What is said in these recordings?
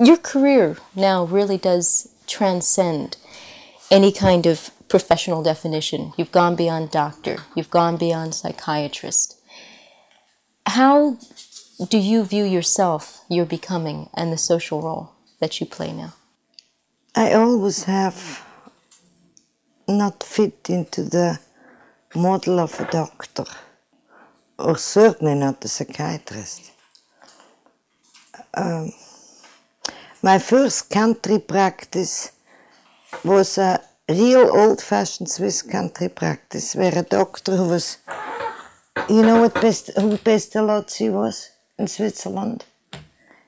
your career now really does transcend any kind of professional definition. You've gone beyond doctor, you've gone beyond psychiatrist. How do you view yourself, your becoming, and the social role that you play now? I always have not fit into the model of a doctor, or certainly not a psychiatrist. Um, my first country practice was a real old-fashioned Swiss country practice where a doctor who was, you know what Pest, who Pestalozzi was in Switzerland?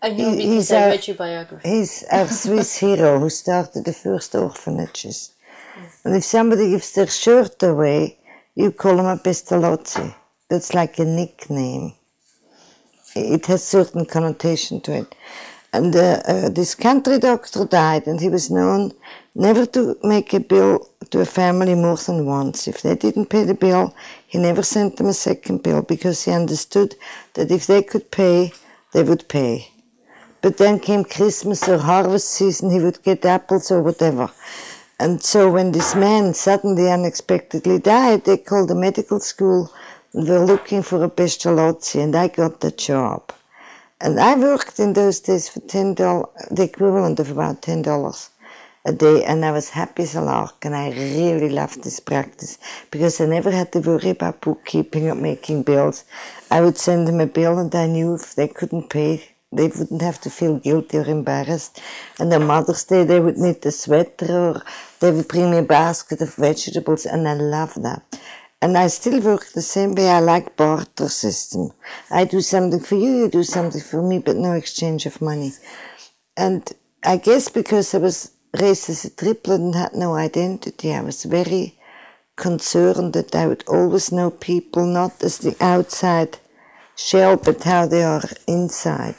I know He- because he's I a- read your biography. He's a Swiss hero who started the first orphanages. And if somebody gives their shirt away, you call him a Pestalozzi. That's like a nickname. It has certain connotation to it. And uh, uh, this country doctor died, and he was known never to make a bill to a family more than once. If they didn't pay the bill, he never sent them a second bill because he understood that if they could pay, they would pay. But then came Christmas or harvest season, he would get apples or whatever. And so when this man suddenly unexpectedly died, they called the medical school and were looking for a pestalozzi, and I got the job. And I worked in those days for ten dollars, the equivalent of about ten dollars a day, and I was happy as a lark, and I really loved this practice because I never had to worry about bookkeeping or making bills. I would send them a bill, and I knew if they couldn't pay, they wouldn't have to feel guilty or embarrassed. And on Mother's Day, they would knit a sweater, or they would bring me a basket of vegetables, and I loved that. And I still work the same way. I like barter system. I do something for you, you do something for me, but no exchange of money. And I guess because I was raised as a triplet and had no identity, I was very concerned that I would always know people not as the outside shell, but how they are inside.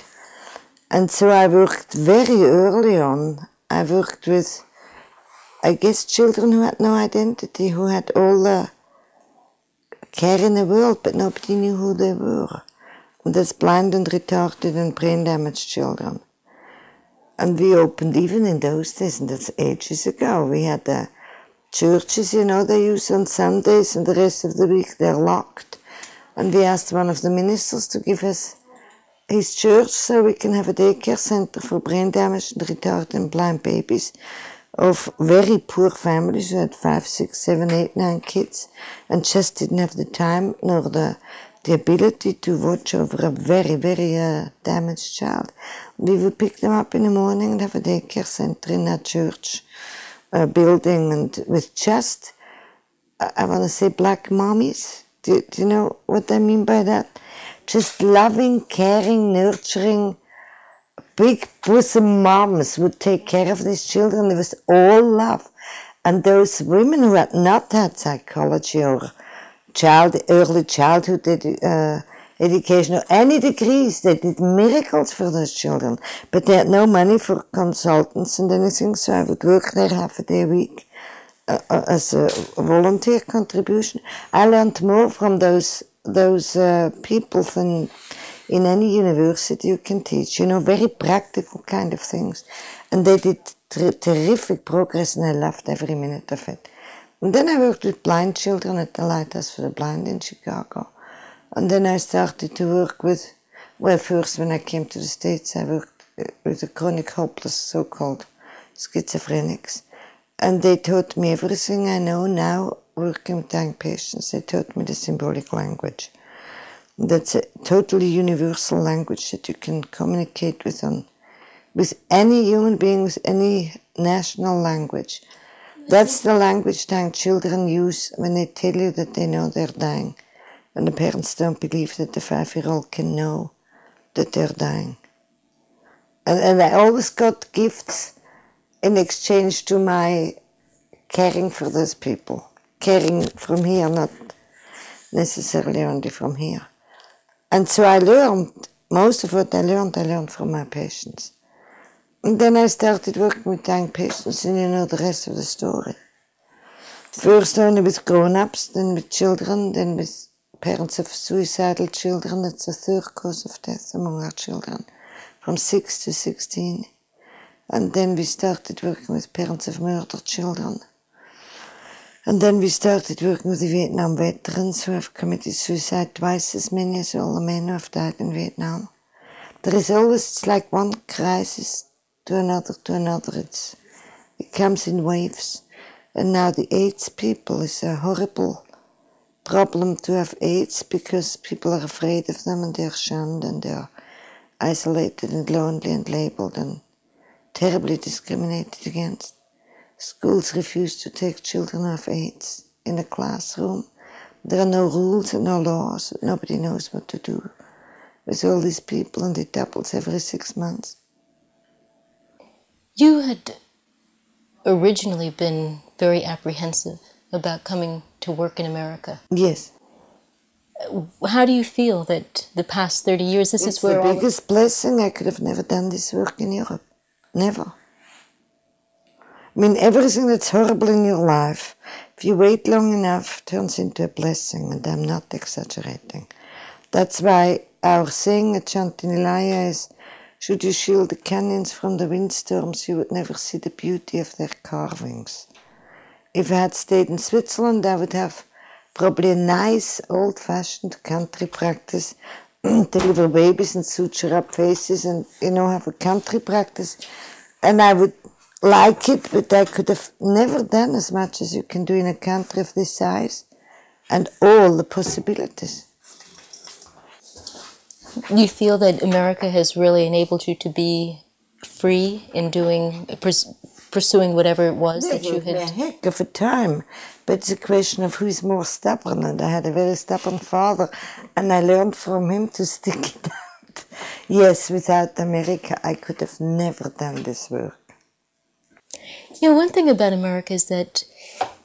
And so I worked very early on. I worked with, I guess, children who had no identity, who had all the care in the world, but nobody knew who they were. And that's blind and retarded and brain damaged children. And we opened even in those days, and that's ages ago. We had the churches, you know, they use on Sundays, and the rest of the week they're locked. And we asked one of the ministers to give us his church so we can have a daycare center for brain damaged and retarded and blind babies of very poor families who had five, six, seven, eight, nine kids and just didn't have the time nor the, the ability to watch over a very, very uh, damaged child. We would pick them up in the morning and have a daycare center in that church uh, building and with just, I, I want to say black mommies. Do, do you know what I mean by that? Just loving, caring, nurturing, big bosom moms would take care of these children. It was all love. And those women who had not had psychology or child, early childhood edu- uh, education or any degrees, they did miracles for those children. But they had no money for consultants and anything, so I would work there half a day a week uh, uh, as a volunteer contribution. I learned more from those those uh, people than in any university you can teach. You know, very practical kind of things, and they did ter- terrific progress, and I loved every minute of it. And then I worked with blind children at the Lighthouse for the Blind in Chicago, and then I started to work with. Well, first when I came to the States, I worked uh, with the chronic hopeless, so-called schizophrenics. And they taught me everything I know now working with young patients. They taught me the symbolic language. That's a totally universal language that you can communicate with on with any human being with any national language. That's the language young children use when they tell you that they know they're dying. And the parents don't believe that the five year old can know that they're dying. And, and I always got gifts in exchange to my caring for those people. Caring from here, not necessarily only from here. And so I learned, most of what I learned, I learned from my patients. And then I started working with young patients, and you know the rest of the story. First only with grown ups, then with children, then with parents of suicidal children. That's the third cause of death among our children, from 6 to 16. And then we started working with parents of murdered children. And then we started working with the Vietnam veterans who have committed suicide twice as many as all the men who have died in Vietnam. There is always, like one crisis to another to another. It's, it comes in waves. And now the AIDS people is a horrible problem to have AIDS because people are afraid of them and they're shunned and they're isolated and lonely and labeled and terribly discriminated against. Schools refuse to take children of AIDS in a classroom. There are no rules and no laws. Nobody knows what to do with all these people, and it doubles every six months. You had originally been very apprehensive about coming to work in America. Yes. How do you feel that the past 30 years, this it's is where the biggest blessing. I could have never done this work in Europe. Never. I mean, everything that's horrible in your life, if you wait long enough, turns into a blessing, and I'm not exaggerating. That's why our saying at Shanti Nilaya is, should you shield the canyons from the windstorms, you would never see the beauty of their carvings. If I had stayed in Switzerland, I would have probably a nice old-fashioned country practice, deliver babies and suture up faces and, you know, have a country practice. And I would like it, but I could have never done as much as you can do in a country of this size and all the possibilities. you feel that America has really enabled you to be free in doing, pursuing whatever it was that you me a heck of a time, but it's a question of who's more stubborn. And I had a very stubborn father, and I learned from him to stick it out. Yes, without America, I could have never done this work. You know, one thing about America is that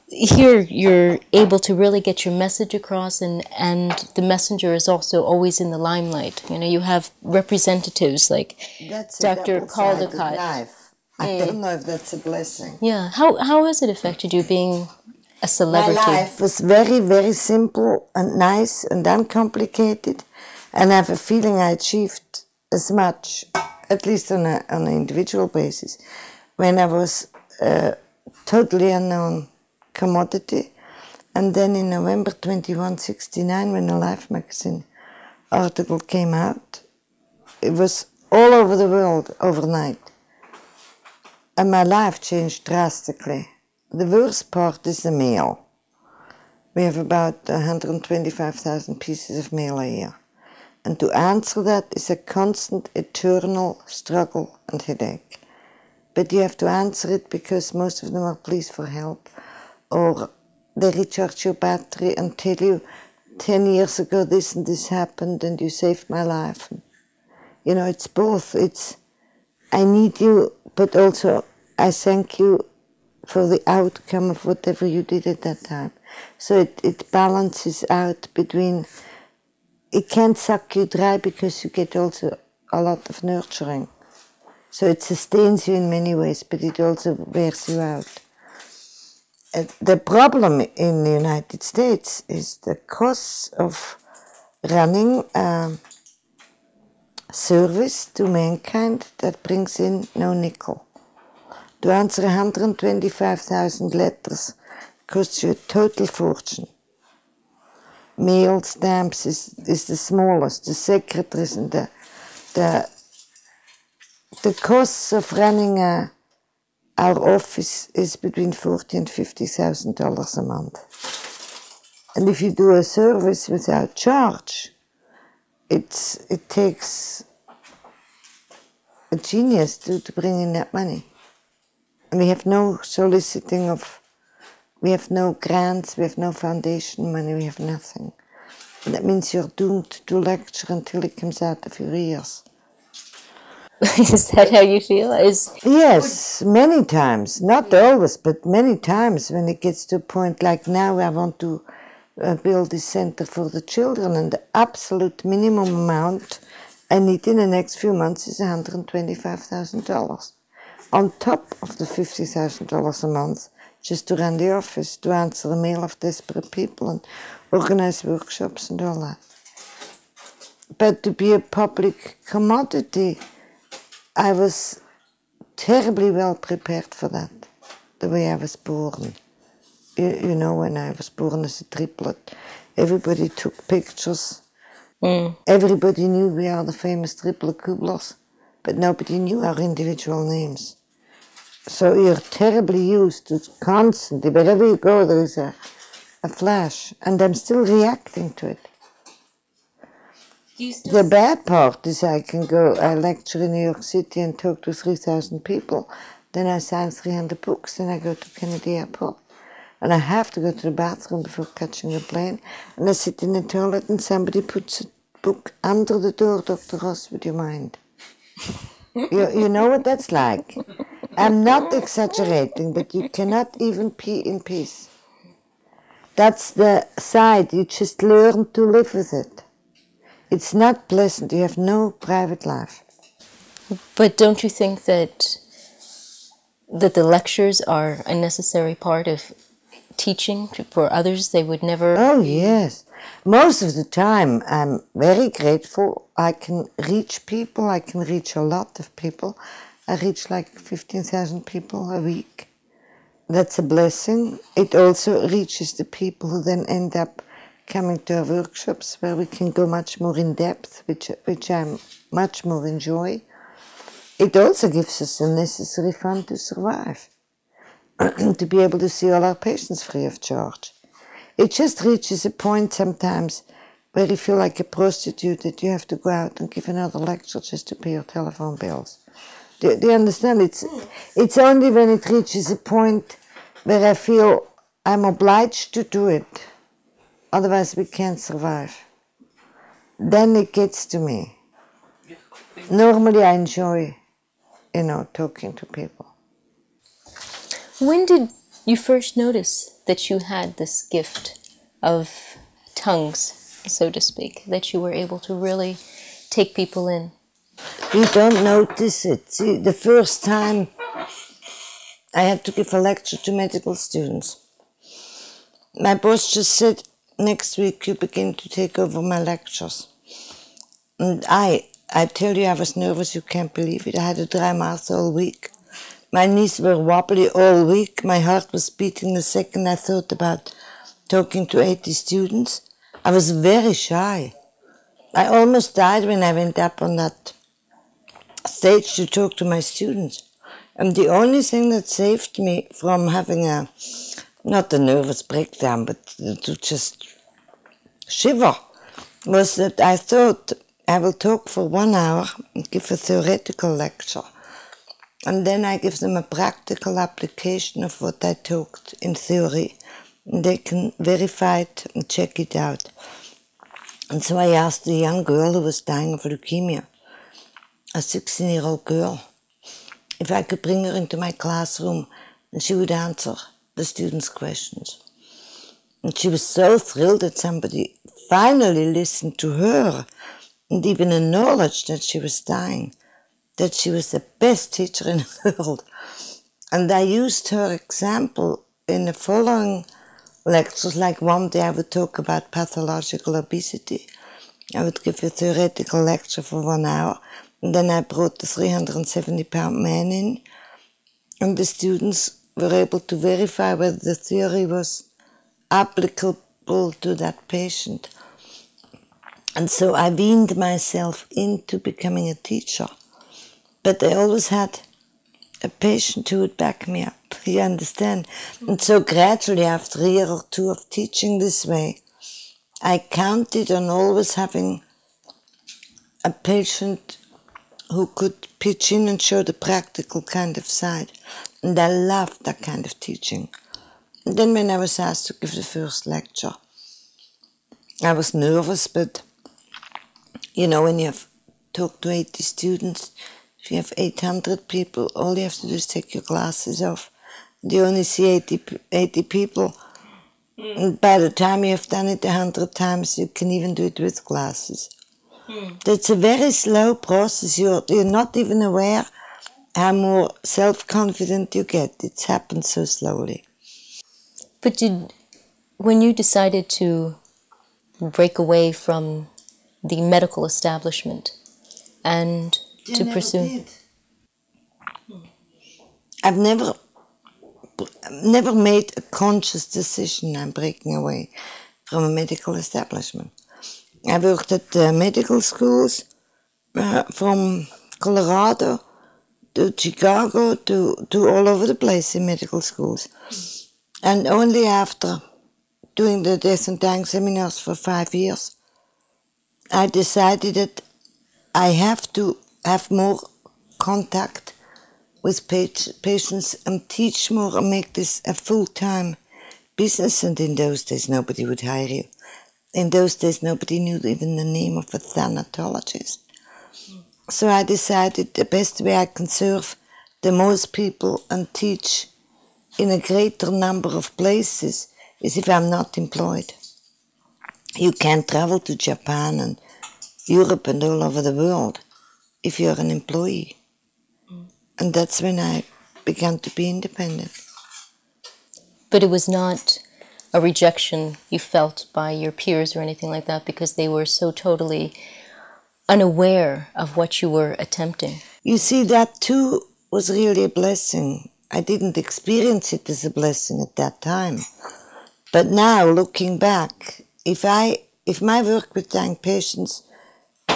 here you're able to really get your message across, and, and the messenger is also always in the limelight. You know, you have representatives like That's Dr. Caldicott. knife. I don't know if that's a blessing. Yeah. How how has it affected you being a celebrity My life was very, very simple and nice and uncomplicated, and I have a feeling I achieved as much, at least on a on an individual basis, when I was a totally unknown commodity. And then in November 2169, when a Life magazine article came out, it was all over the world overnight. And my life changed drastically. The worst part is the mail. We have about 125,000 pieces of mail a year. And to answer that is a constant, eternal struggle and headache. But you have to answer it because most of them are pleas for help or they recharge your battery and tell you 10 years ago this and this happened and you saved my life. You know, it's both. It's I need you, but also I thank you for the outcome of whatever you did at that time. So it, it balances out between, it can't suck you dry because you get also a lot of nurturing. So it sustains you in many ways, but it also wears you out. The problem in the United States is the cost of running a service to mankind that brings in no nickel. To answer 125,000 letters costs you a total fortune. Mail stamps is, is the smallest, the secretaries and the, the, the costs of running a, our office is between forty and fifty thousand dollars a month. And if you do a service without charge, it's it takes a genius to, to bring in that money. And we have no soliciting of, we have no grants, we have no foundation money, we have nothing. And that means you're doomed to lecture until it comes out of your ears. is that how you feel? Is Yes, many times. Not always, but many times when it gets to a point like now, I want to uh, build a center for the children, and the absolute minimum amount I need in the next few months is $125,000. On top of the $50,000 a month, just to run the office, to answer the mail of desperate people, and organize workshops and all that. But to be a public commodity, I was terribly well prepared for that, the way I was born. You, you know, when I was born as a triplet, everybody took pictures. Mm. Everybody knew we are the famous triplet Kublers, but nobody knew our individual names. So you're terribly used to constantly, wherever you go, there is a, a flash, and I'm still reacting to it. The bad part is I can go, I lecture in New York City and talk to 3,000 people. Then I sign 300 books, then I go to Kennedy Airport. And I have to go to the bathroom before catching a plane. And I sit in the toilet and somebody puts a book under the door, Dr. Ross, would you mind? you, you know what that's like? I'm not exaggerating, but you cannot even pee in peace. That's the side, you just learn to live with it. It's not pleasant, you have no private life. But don't you think that that the lectures are a necessary part of teaching for others? They would never. Oh, yes. Most of the time, I'm very grateful. I can reach people, I can reach a lot of people. I reach like 15,000 people a week. That's a blessing. It also reaches the people who then end up coming to our workshops where we can go much more in depth, which, which I much more enjoy. It also gives us the necessary fund to survive, to be able to see all our patients free of charge. It just reaches a point sometimes where you feel like a prostitute that you have to go out and give another lecture just to pay your telephone bills. Do, do you understand? It's, it's only when it reaches a point where I feel I'm obliged to do it, otherwise we can't survive. Then it gets to me. Normally I enjoy, you know, talking to people. When did you first notice that you had this gift of tongues, so to speak, that you were able to really take people in? You don't notice it. See, the first time I had to give a lecture to medical students, my boss just said, next week you begin to take over my lectures. And I, I tell you, I was nervous, you can't believe it. I had a dry mouth all week. My knees were wobbly all week. My heart was beating the second I thought about talking to 80 students. I was very shy. I almost died when I went up on that stage to talk to my students. And the only thing that saved me from having a, not a nervous breakdown, but to just shiver, was that I thought I will talk for one hour and give a theoretical lecture. And then I give them a practical application of what I talked in theory. And they can verify it and check it out. And so I asked a young girl who was dying of leukemia, a 16 year old girl, if I could bring her into my classroom and she would answer the students' questions. And she was so thrilled that somebody finally listened to her and even acknowledged that she was dying, that she was the best teacher in the world. And I used her example in the following lectures, like one day I would talk about pathological obesity. I would give a theoretical lecture for one hour and then I brought the 370 pound man in, and the students were able to verify whether the theory was applicable to that patient. And so I weaned myself into becoming a teacher. But I always had a patient who would back me up. You understand? And so gradually, after a year or two of teaching this way, I counted on always having a patient who could pitch in and show the practical kind of side. And I loved that kind of teaching. And then when I was asked to give the first lecture, I was nervous, but you know, when you have talked to 80 students, if you have 800 people, all you have to do is take your glasses off. You only see 80, 80 people. Mm. And by the time you have done it 100 times, you can even do it with glasses. It's a very slow process. You're, you're not even aware how more self confident you get. It's happened so slowly. But did, when you decided to break away from the medical establishment and to pursue. Did. I've never never made a conscious decision I'm breaking away from a medical establishment. I worked at uh, medical schools uh, from Colorado to Chicago to, to all over the place in medical schools. And only after doing the death and dying seminars for five years, I decided that I have to have more contact with patients and teach more and make this a full-time business. And in those days, nobody would hire you. In those days, nobody knew even the name of a thanatologist. So I decided the best way I can serve the most people and teach in a greater number of places is if I'm not employed. You can't travel to Japan and Europe and all over the world if you're an employee. And that's when I began to be independent. But it was not a rejection you felt by your peers or anything like that because they were so totally unaware of what you were attempting. You see, that too was really a blessing. I didn't experience it as a blessing at that time. But now, looking back, if I if my work with dying patients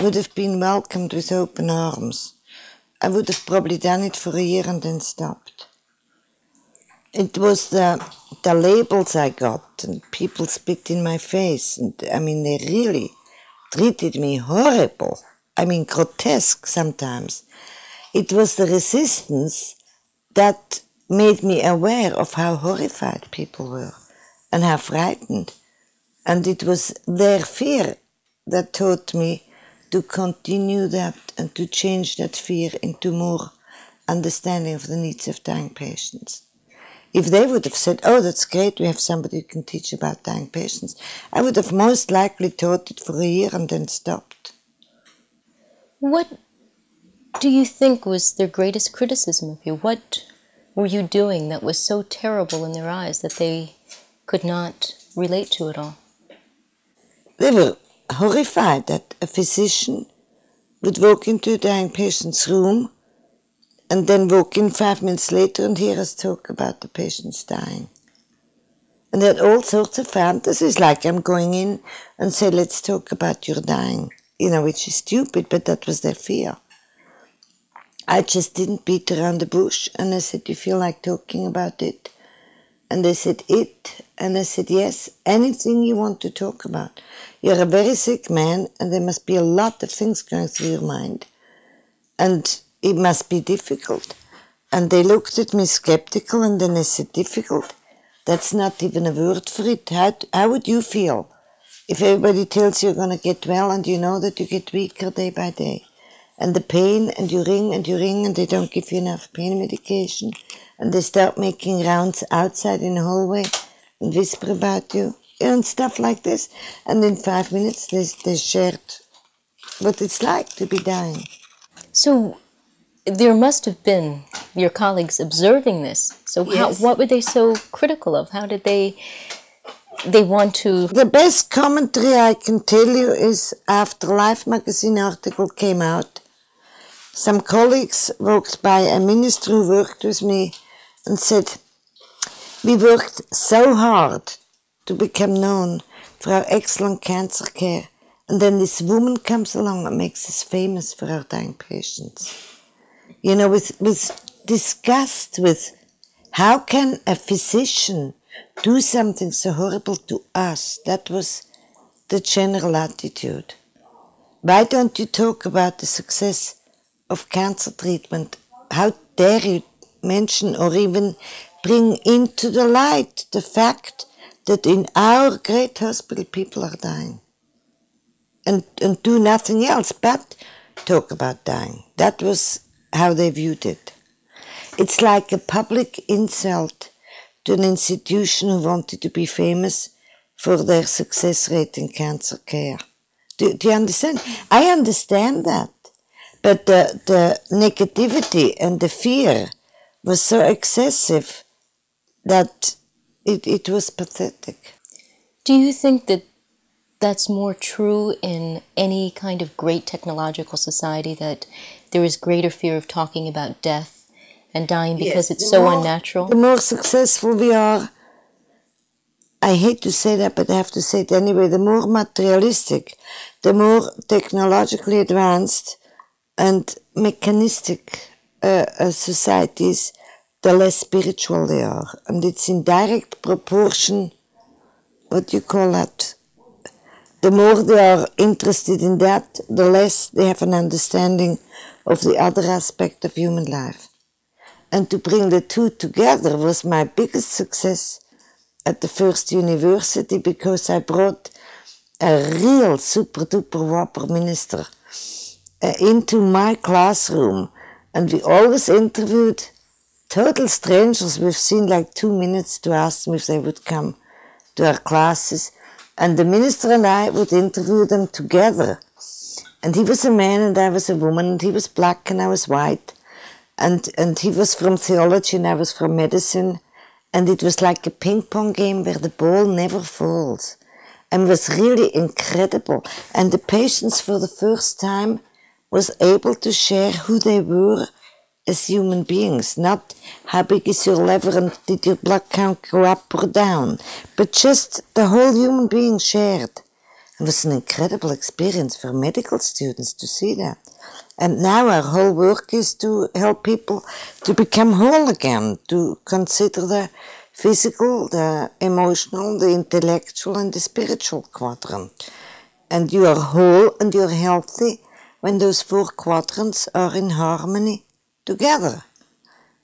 would have been welcomed with open arms, I would have probably done it for a year and then stopped. It was the the labels I got and people spit in my face and I mean they really treated me horrible. I mean grotesque sometimes. It was the resistance that made me aware of how horrified people were and how frightened. And it was their fear that taught me to continue that and to change that fear into more understanding of the needs of dying patients. If they would have said, oh, that's great, we have somebody who can teach about dying patients, I would have most likely taught it for a year and then stopped. What do you think was their greatest criticism of you? What were you doing that was so terrible in their eyes that they could not relate to it all? They were horrified that a physician would walk into a dying patient's room and then walk in five minutes later and hear us talk about the patient's dying. And they had all sorts of fantasies, like I'm going in and say, let's talk about your dying, you know, which is stupid, but that was their fear. I just didn't beat around the bush and I said, you feel like talking about it? And they said, it. And I said, yes, anything you want to talk about. You're a very sick man, and there must be a lot of things going through your mind. And it must be difficult. And they looked at me skeptical, and then I said, difficult? That's not even a word for it. How, how would you feel if everybody tells you you're going to get well and you know that you get weaker day by day? And the pain, and you ring and you ring, and they don't give you enough pain medication, and they start making rounds outside in the hallway and whisper about you and stuff like this. And in five minutes, they, they shared what it's like to be dying. So there must have been your colleagues observing this. So yes. how, what were they so critical of? How did they they want to? The best commentary I can tell you is after Life magazine article came out, some colleagues walked by a minister who worked with me and said, "We worked so hard to become known for our excellent cancer care. And then this woman comes along and makes us famous for our dying patients. You know, with, with disgust with how can a physician do something so horrible to us? That was the general attitude. Why don't you talk about the success of cancer treatment? How dare you mention or even bring into the light the fact that in our great hospital people are dying and, and do nothing else but talk about dying. That was how they viewed it. It's like a public insult to an institution who wanted to be famous for their success rate in cancer care. Do, do you understand? I understand that. But the, the negativity and the fear was so excessive that it, it was pathetic. Do you think that that's more true in any kind of great technological society that there is greater fear of talking about death and dying because Yes, it's so more- unnatural? The more successful we are, I hate to say that, but I have to say it anyway, the more materialistic, the more technologically advanced and mechanistic uh, uh, societies, the less spiritual they are. And it's in direct proportion, what you call that? The more they are interested in that, the less they have an understanding of the other aspect of human life. And to bring the two together was my biggest success at the first university because I brought a real super duper whopper minister uh, into my classroom and we always interviewed total strangers. We've seen like two minutes to ask them if they would come to our classes. And the minister and I would interview them together. And he was a man and I was a woman, and he was black and I was white. And, and he was from theology and I was from medicine. And it was like a ping pong game where the ball never falls. And was really incredible. And the patients for the first time was able to share who they were as human beings, not how big is your liver and did your blood count go up or down, but just the whole human being shared. It was an incredible experience for medical students to see that. And now our whole work is to help people to become whole again, to consider the physical, the emotional, the intellectual, and the spiritual quadrant. And you are whole and you're healthy when those four quadrants are in harmony together.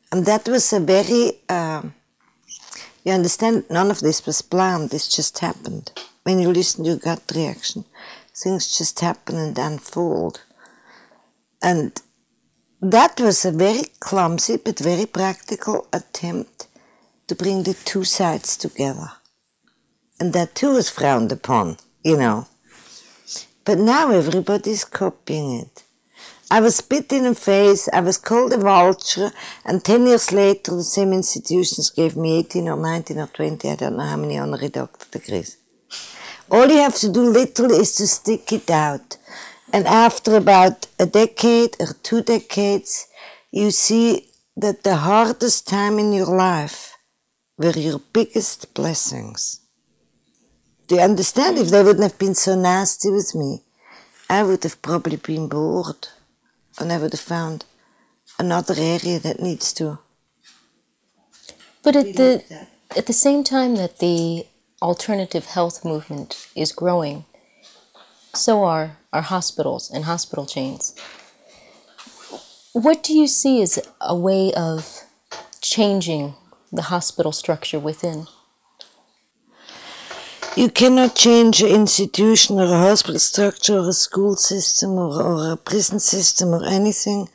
And that was a very, um you understand, none of this was planned, this just happened. When you listen to your gut reaction, things just happen and unfold. And that was a very clumsy but very practical attempt to bring the two sides together. And that too was frowned upon, you know. But now everybody's copying it. I was spit in the face, I was called a vulture, and 10 years later, the same institutions gave me 18 or 19 or 20, I don't know how many honorary doctor degrees. All you have to do literally is to stick it out. And after about a decade or two decades, you see that the hardest time in your life were your biggest blessings. Do you understand? If they wouldn't have been so nasty with me, I would have probably been bored and I would have found another area that needs to. But at the at the same time that the alternative health movement is growing, so are our hospitals and hospital chains. What do you see as a way of changing the hospital structure within? You cannot change an institution or a hospital structure or a school system or, or a prison system or anything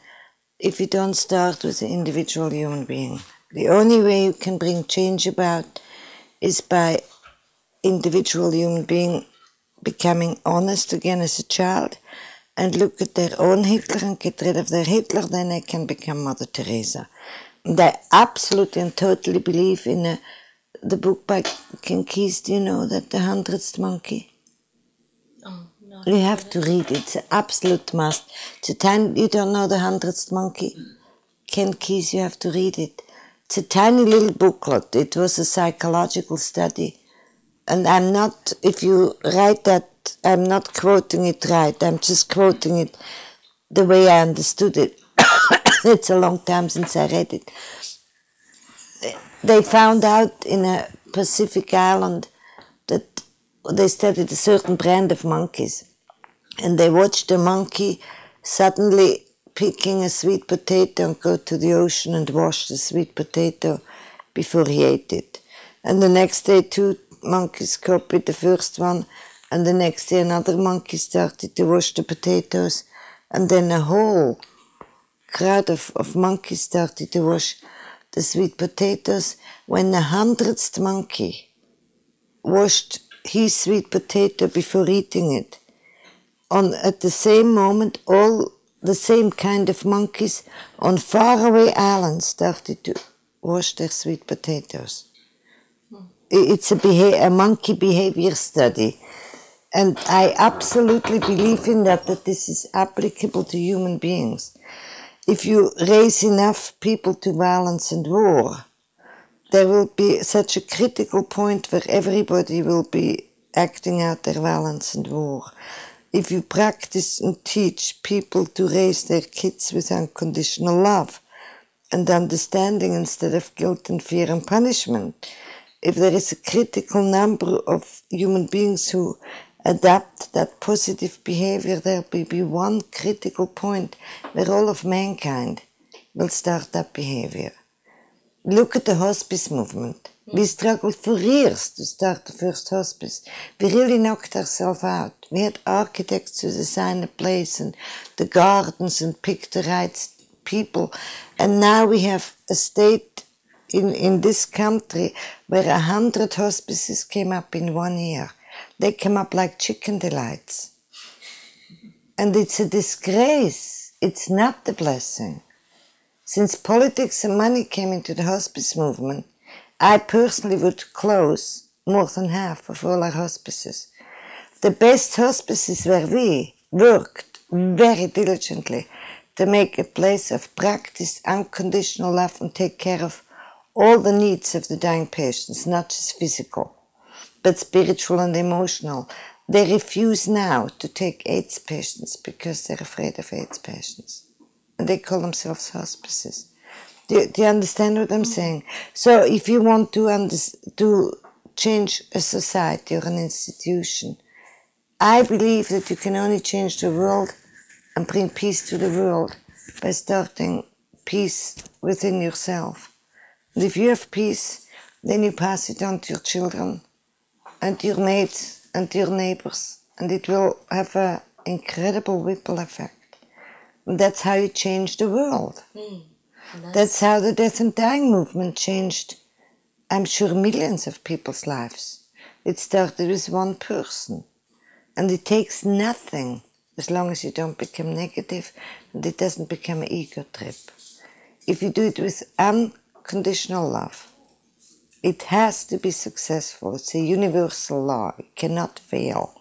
if you don't start with the individual human being. The only way you can bring change about is by individual human being becoming honest again as a child and look at their own Hitler and get rid of their Hitler, then they can become Mother Teresa. And I absolutely and totally believe in a, the book by Ken Keyes, do you know that, The Hundredth Monkey? Oh, no. You have to read it. It's an absolute must. It's a tiny, you don't know The Hundredth Monkey? Ken Keyes, you have to read it. It's a tiny little booklet. It was a psychological study. And I'm not, if you write that, I'm not quoting it right. I'm just quoting it the way I understood it. it's a long time since I read it. They found out in a Pacific island that they studied a certain brand of monkeys. And they watched a monkey suddenly picking a sweet potato and go to the ocean and wash the sweet potato before he ate it. And the next day, two monkeys copied the first one, and the next day, another monkey started to wash the potatoes, and then a whole crowd of, of monkeys started to wash the sweet potatoes. When the hundredth monkey washed his sweet potato before eating it, on at the same moment, all the same kind of monkeys on faraway islands started to wash their sweet potatoes. It's a, beha- a monkey behavior study. And I absolutely believe in that, that this is applicable to human beings. If you raise enough people to violence and war, there will be such a critical point where everybody will be acting out their violence and war. If you practice and teach people to raise their kids with unconditional love and understanding instead of guilt and fear and punishment, if there is a critical number of human beings who adapt that positive behavior, there will be one critical point where all of mankind will start that behavior. Look at the hospice movement. We hmm. struggled for years to start the first hospice. We really knocked ourselves out. We had architects to design the place and the gardens and pick the right people. And now we have a state in, in this country where a hundred hospices came up in one year. They came up like chicken delights. And it's a disgrace. It's not the blessing. Since politics and money came into the hospice movement, I personally would close more than half of all our hospices. The best hospices where we worked very diligently to make a place of practice, unconditional love and take care of all the needs of the dying patients, not just physical but spiritual and emotional. They refuse now to take AIDS patients because they're afraid of AIDS patients. And they call themselves hospices. Do you, do you understand what I'm mm. saying? So if you want to, under, to change a society or an institution, I believe that you can only change the world and bring peace to the world by starting peace within yourself. And if you have peace, then you pass it on to your children and your mates and your neighbors, and it will have an incredible ripple effect. And that's how you change the world. Mm, that's... that's how the death and dying movement changed, I'm sure, millions of people's lives. It started with one person, and it takes nothing as long as you don't become negative and it doesn't become an ego trip. If you do it with unconditional love, it has to be successful. It's a universal law. It cannot fail.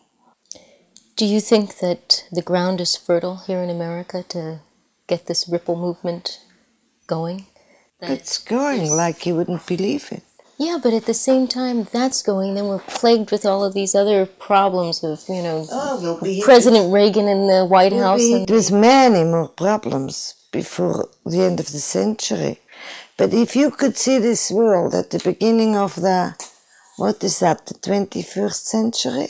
Do you think that the ground is fertile here in America to get this ripple movement going? That it's going like you wouldn't believe it. Yeah, but at the same time that's going, then we're plagued with all of these other problems of, you know, oh, we'll President Reagan in the White we'll House. And... There's many more problems before the end of the century. But if you could see this world at the beginning of the, what is that, the 21st century,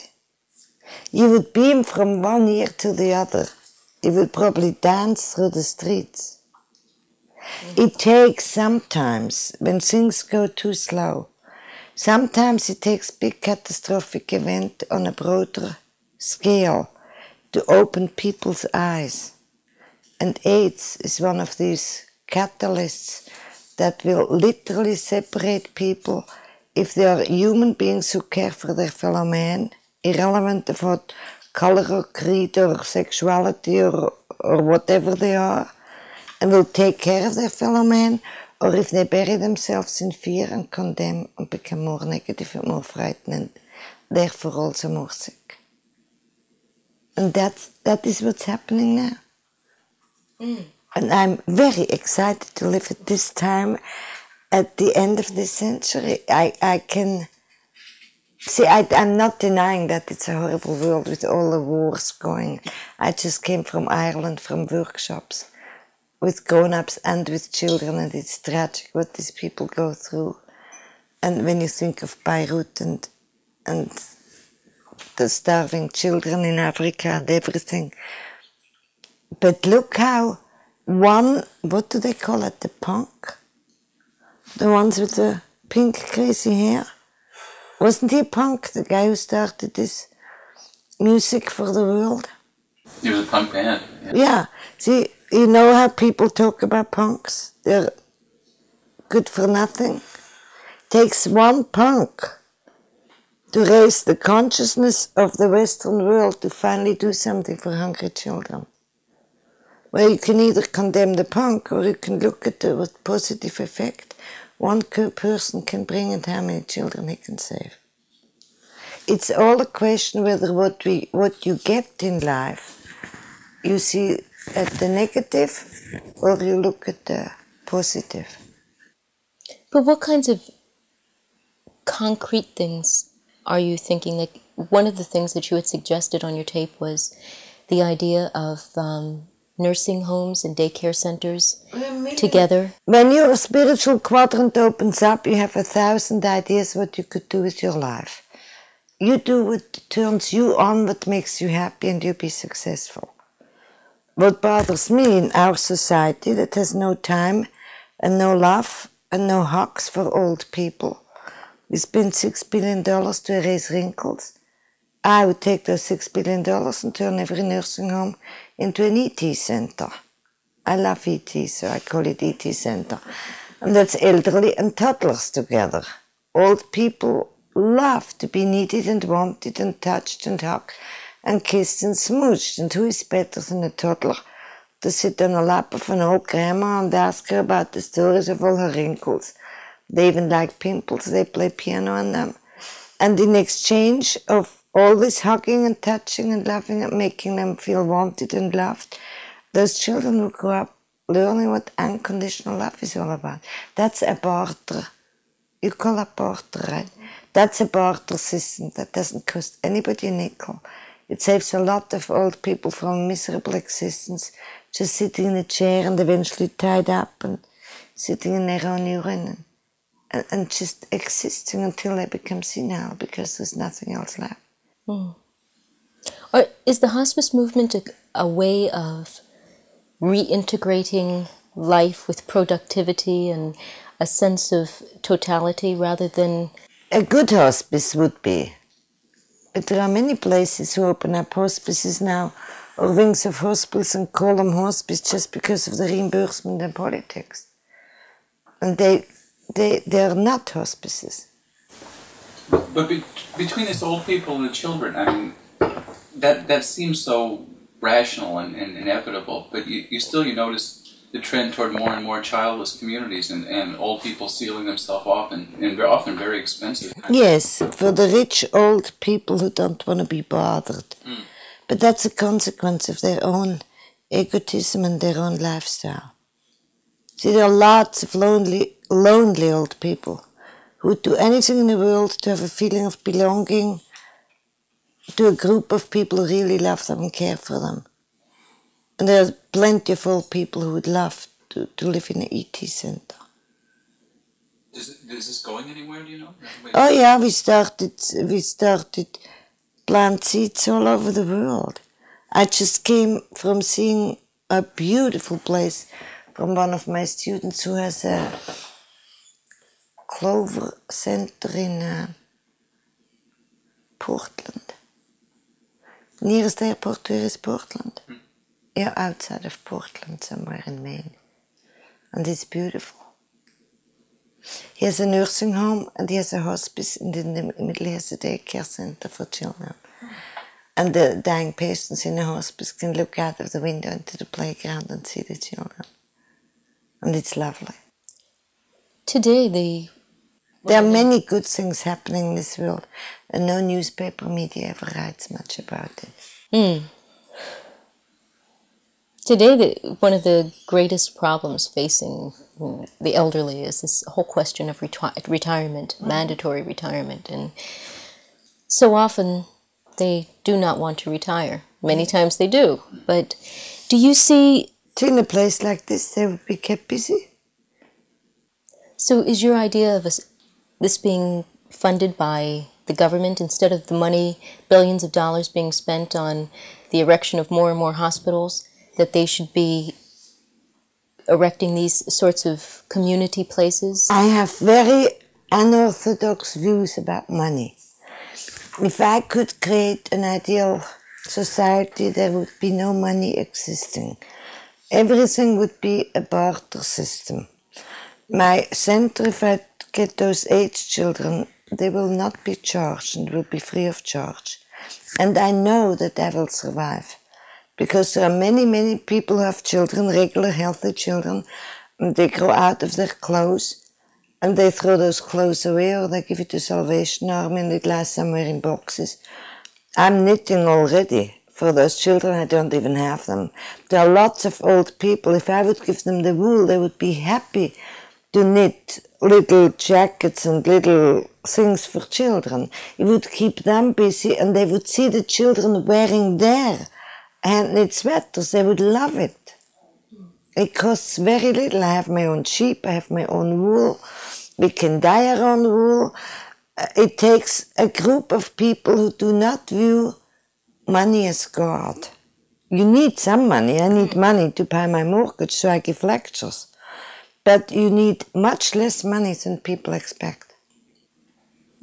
you would beam from one year to the other. You would probably dance through the streets. It takes sometimes, when things go too slow, sometimes it takes big catastrophic event on a broader scale to open people's eyes. And AIDS is one of these catalysts that will literally separate people if they are human beings who care for their fellow man, irrelevant of what color or creed or sexuality or, or whatever they are, and will take care of their fellow man, or if they bury themselves in fear and condemn and become more negative and more frightened therefore also more sick. And that's, that is what's happening now. Mm. And I'm very excited to live at this time at the end of the century. I, I can see, I, I'm not denying that it's a horrible world with all the wars going. I just came from Ireland from workshops with grown ups and with children, and it's tragic what these people go through. And when you think of Beirut and, and the starving children in Africa and everything. But look how one, what do they call it, the punk? The ones with the pink crazy hair? Wasn't he a punk, the guy who started this music for the world? He was a punk band. Yeah. yeah. See, you know how people talk about punks? They're good for nothing. Takes one punk to raise the consciousness of the Western world to finally do something for hungry children where you can either condemn the punk or you can look at the what positive effect one person can bring and how many children he can save. It's all a question whether what we what you get in life, you see at the negative or you look at the positive. But what kinds of concrete things are you thinking? Like one of the things that you had suggested on your tape was the idea of um, nursing homes and daycare centers together. When your spiritual quadrant opens up, you have a thousand ideas what you could do with your life. You do what turns you on, what makes you happy, and you'll be successful. What bothers me in our society that has no time and no love and no hugs for old people. We spend six billion dollars to erase wrinkles. I would take those six billion dollars and turn every nursing home into an ET center. I love ET, so I call it ET center. And that's elderly and toddlers together. Old people love to be needed and wanted and touched and hugged and kissed and smooched. And who is better than a toddler to sit on the lap of an old grandma and ask her about the stories of all her wrinkles? They even like pimples, they play piano on them. And in exchange of all this hugging and touching and loving and making them feel wanted and loved, those children will grow up learning what unconditional love is all about. That's a barter. You call a barter, right? That's a barter system that doesn't cost anybody a nickel. It saves a lot of old people from miserable existence, just sitting in a chair and eventually tied up and sitting in their own urine and, and just existing until they become senile because there's nothing else left. Oh. Or is the hospice movement a, a way of reintegrating life with productivity and a sense of totality rather than A good hospice would be. But there are many places who open up hospices now or wings of hospitals and call them hospice just because of the reimbursement and politics. And they, they, they are not hospices. But be- between these old people and the children, I mean, that that seems so rational and, and inevitable. But you, you still you notice the trend toward more and more childless communities and, and old people sealing themselves off and, and they're often very expensive. Yes, for the rich old people who don't want to be bothered. Hmm. But that's a consequence of their own egotism and their own lifestyle. See, there are lots of lonely, lonely old people would do anything in the world to have a feeling of belonging to a group of people who really love them and care for them. And there are plenty of old people who would love to, to live in an ET center. Is, it, is this going anywhere? Do you know? Oh yeah, we started we started plant seeds all over the world. I just came from seeing a beautiful place from one of my students who has a clover center in uh, Portland. Nearest airport where is Portland? Yeah, outside of Portland, somewhere in Maine. And it's beautiful. He has a nursing home and he has a hospice, and in the middle he has a daycare center for children. And the dying patients in the hospice can look out of the window into the playground and see the children. And it's lovely. today the There are many good things happening in this world, and no newspaper media ever writes much about it. Hmm. Today, the, one of the greatest problems facing mm, the elderly is this whole question of reti- retirement, mm-hmm. mandatory retirement. And so often they do not want to retire. Many mm-hmm. times they do. But do you see, in a place like this, they would be kept busy. so is your idea of us- this being funded by the government instead of the money, billions of dollars being spent on the erection of more and more hospitals, that they should be erecting these sorts of community places? I have very unorthodox views about money. If I could create an ideal society, there would be no money existing. Everything would be a barter system. My center, if I get those AIDS children, they will not be charged and will be free of charge. And I know that I will survive because there are many, many people who have children, regular, healthy children, and they grow out of their clothes and they throw those clothes away or they give it to Salvation Army and it lies somewhere in boxes. I'm knitting already for those children. I don't even have them. There are lots of old people. If I would give them the wool, they would be happy to knit little jackets and little things for children. It would keep them busy and they would see the children wearing their hand-knit sweaters. They would love it. It costs very little. I have my own sheep. I have my own wool. We can dye our own wool. Uh, It takes a group of people who do not view money as God. You need some money. I need money to pay my mortgage, so I give lectures. But you need much less money than people expect.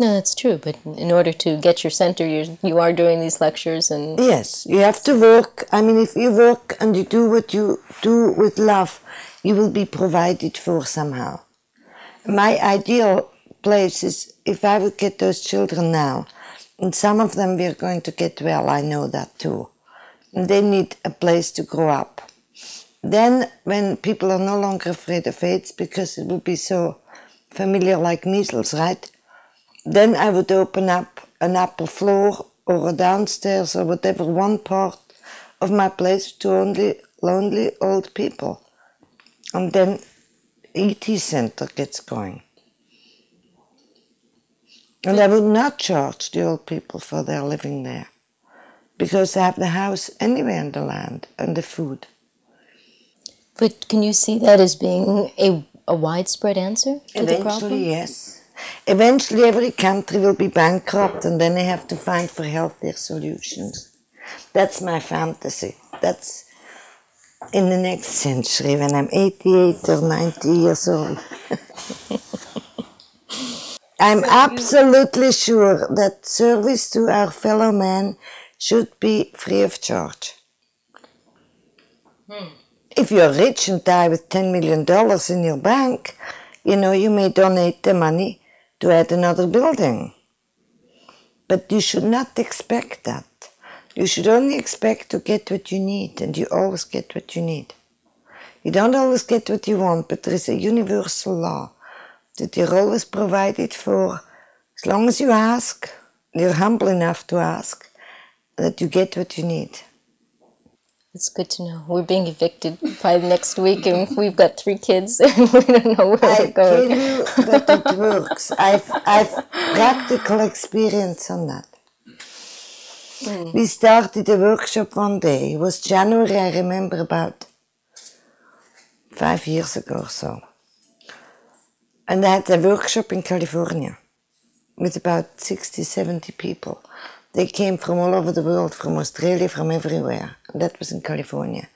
No, that's true. But in order to get your center, you you are doing these lectures, and Yes, you have to work. I mean, if you work and you do what you do with love, you will be provided for somehow. My ideal place is if I would get those children now, and some of them we're going to get well, I know that too. And they need a place to grow up. Then, when people are no longer afraid of AIDS because it would be so familiar like measles, right? Then I would open up an upper floor or a downstairs or whatever, one part of my place to only lonely old people. And then ET Center gets going. And I would not charge the old people for their living there because I have the house anyway and the land and the food. But can you see that as being a a widespread answer to the problem? Eventually, yes. Eventually, every country will be bankrupt, and then they have to find for healthier solutions. That's my fantasy. That's in the next century when I'm 88 or 90 years old. I'm absolutely sure that service to our fellow man should be free of charge. Hmm. If you're rich and die with $10 million in your bank, you know, you may donate the money to add another building. But you should not expect that. You should only expect to get what you need, and you always get what you need. You don't always get what you want, but there is a universal law that you're always provided for as long as you ask, you're humble enough to ask, that you get what you need. It's good to know. We're being evicted by next week, and we've got three kids, and we don't know where I we're tell you that it works. I've, I've practical experience on that. Hmm. We started a workshop one day. It was January, I remember, about five years ago or so. And I had a workshop in California with about 60, 70 people. They came from all over the world, from Australia, from everywhere. That was in California.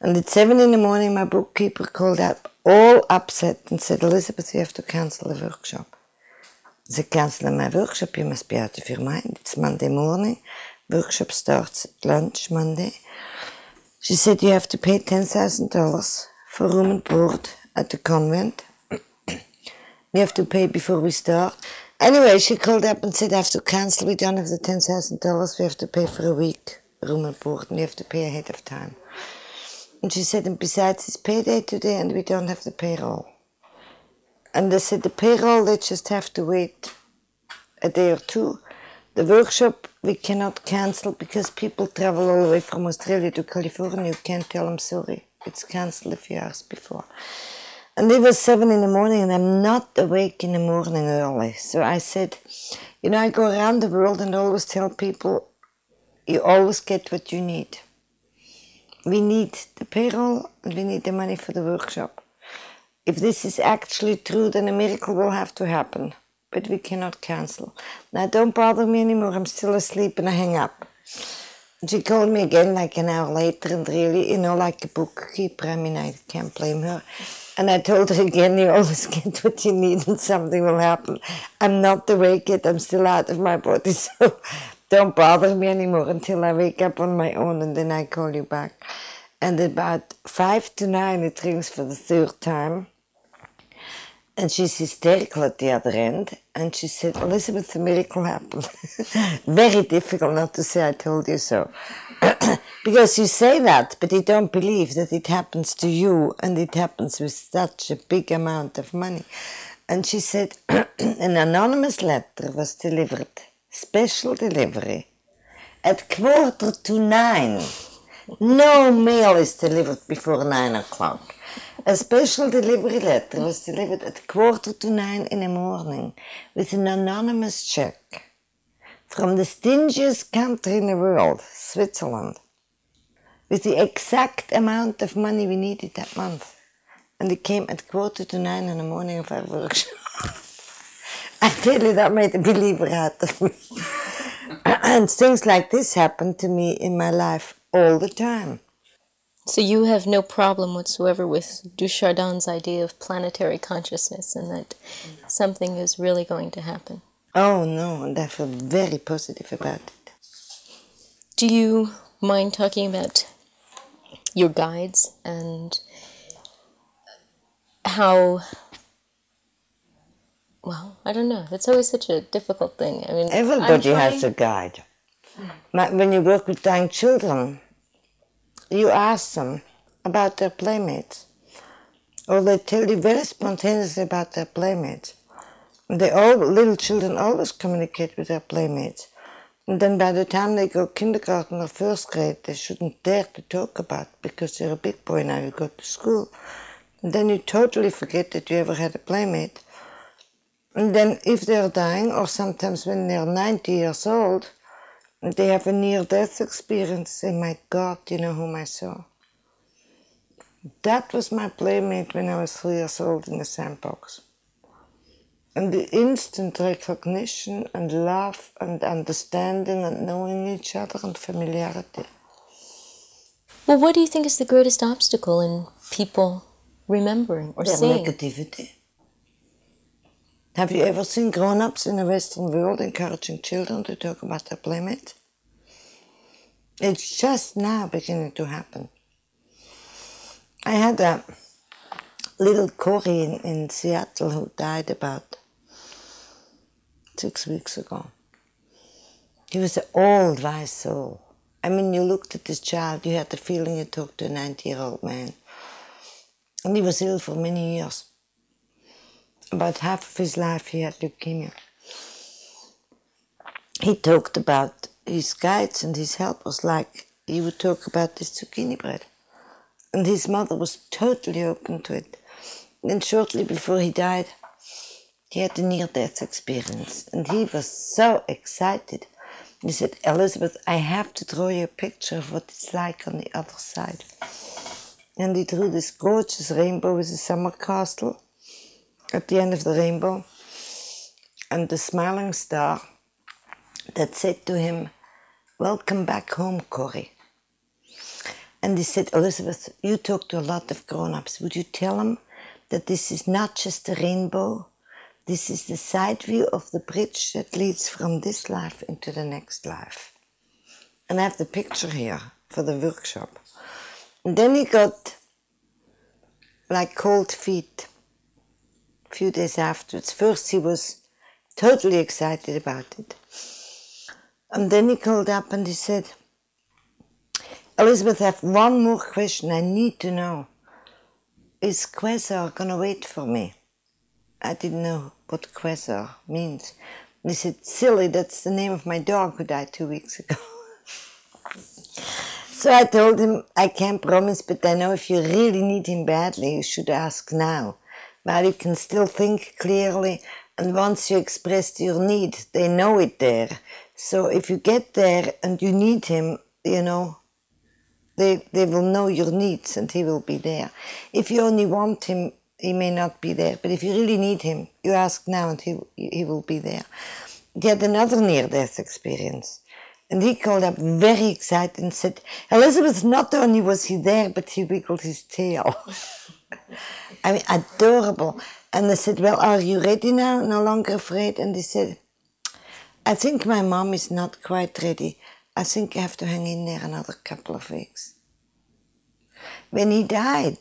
And at seven in the morning, my bookkeeper called up, all upset, and said, Elisabeth, you have to cancel the workshop. I said, cancel my workshop, you must be out of your mind. It's Monday morning. Workshop starts at lunch Monday. She said, you have to pay $10,000 for room and board at the convent. you have to pay before we start. Anyway, she called up and said, I have to cancel. We don't have the $10,000. We have to pay for a week board, and we have to pay ahead of time. And she said, and besides, it's payday today, and we don't have the payroll. And they said, the payroll, they just have to wait a day or two. The workshop, we cannot cancel because people travel all the way from Australia to California. You can't tell them, sorry, it's cancelled a few hours before. And it was seven in the morning, and I'm not awake in the morning early. So I said, you know, I go around the world and always tell people, you always get what you need. We need the payroll and we need the money for the workshop. If this is actually true, then a miracle will have to happen. But we cannot cancel. Now, don't bother me anymore. I'm still asleep and I hang up. She called me again like an hour later and really, you know, like a bookkeeper. I mean, I can't blame her. And I told her again, you always get what you need and something will happen. I'm not awake yet. I'm still out of my body. So don't bother me anymore until I wake up on my own and then I call you back. And about five to nine, it rings for the third time. And she's hysterical at the other end. And she said, Elisabeth, the miracle happened. Very difficult not to say I told you so. because you say that, but you don't believe that it happens to you and it happens with such a big amount of money. And she said, an anonymous letter was delivered, special delivery, at quarter to nine. No mail is delivered before nine o'clock. A special delivery letter was delivered at quarter to nine in the morning with an anonymous check from the stingiest country in the world, Switzerland, with the exact amount of money we needed that month. And it came at quarter to nine in the morning of our workshop. I tell you, that made a believer out of me. and things like this happen to me in my life all the time. So you have no problem whatsoever with de Chardin's idea of planetary consciousness and that something is really going to happen. Oh no, and I feel very positive about it. Do you mind talking about your guides and how well, I don't know. It's always such a difficult thing. I mean, I'm Everybody has a guide. Ma- When you work with young children, you ask them about their playmates, or they tell you very spontaneously about their playmates. They all little children always communicate with their playmates. And then by the time they go kindergarten or first grade, they shouldn't dare to talk about because you're a big boy now, you go to school. And then you totally forget that you ever had a playmate. And then if they're dying, or sometimes when they're 90 years old, they have a near-death experience, say, my God, you know whom I saw? That was my playmate when I was three years old in the sandbox. And the instant recognition and love and understanding and knowing each other and familiarity. Well, what do you think is the greatest obstacle in people remembering or Their seeing? negativity. Have you ever seen grown-ups in the Western world encouraging children to talk about their playmate? It's just now beginning to happen. I had a little Cory in, in Seattle who died about six weeks ago. He was an old, wise soul. I mean, you looked at this child, you had the feeling you talked to a 90 year old man. And he was ill for many years. About half of his life he had leukemia. He talked about his guides and his helpers like he would talk about this zucchini bread. And his mother was totally open to it. And shortly before he died, he had a near death experience. And he was so excited. He said, Elisabeth, I have to draw you a picture of what it's like on the other side. And he drew this gorgeous rainbow with a summer castle at the end of the rainbow and the smiling star that said to him, Welcome back home, Cory. And he said, Elisabeth, you talk to a lot of grown ups. Would you tell them that this is not just a rainbow? This is the side view of the bridge that leads from this life into the next life. And I have the picture here for the workshop. And then he got like cold feet few days afterwards. First, he was totally excited about it. And then he called up and he said, Elisabeth, I have one more question I need to know. Is Quasar going to wait for me? I didn't know what Quasar means. And he said, Silly, that's the name of my dog who died two weeks ago. So I told him, I can't promise, but I know if you really need him badly, you should ask now. While you can still think clearly, and once you expressed your need, they know it there. So if you get there and you need him, you know, they, they will know your needs and he will be there. If you only want him, he may not be there. But if you really need him, you ask now and he, he will be there. He had another near death experience. And he called up very excited and said, Elisabeth, not only was he there, but he wiggled his tail. I mean, adorable. And I said, Well, are you ready now? No longer afraid? And he said, I think my mom is not quite ready. I think I have to hang in there another couple of weeks. When he died,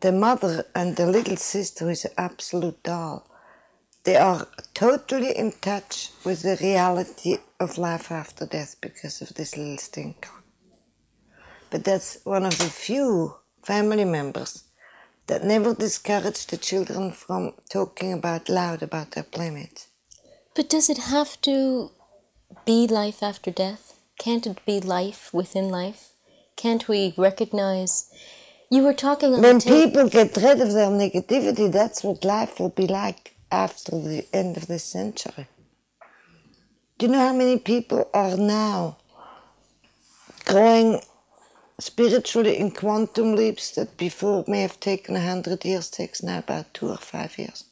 the mother and the little sister, who is an absolute doll, they are totally in touch with the reality of life after death because of this little stinker. But that's one of the few family members that never discourage the children from talking about loud about their playmates. But does it have to be life after death? Can't it be life within life? Can't we recognize? You were talking When people get rid of their negativity, that's what life will be like after the end of this century. Do you know how many people are now growing spiritually in quantum leaps that before may have taken a hundred years takes now about two or five years?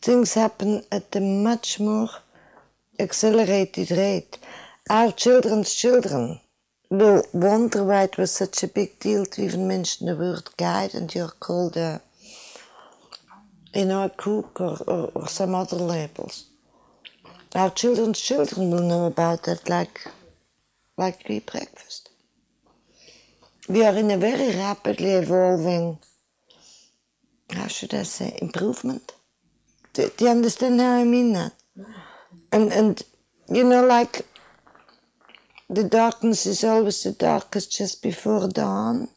Things happen at a much more accelerated rate. Our children's children will wonder why it was such a big deal to even mention the word guide and you're called a, you know, a cook or, or, or some other labels. Our children's children will know about that like, like we breakfast. We are in a very rapidly evolving, how should I say, improvement. Do, do you understand how I mean that? And, and you know, like the darkness is always the darkest just before dawn.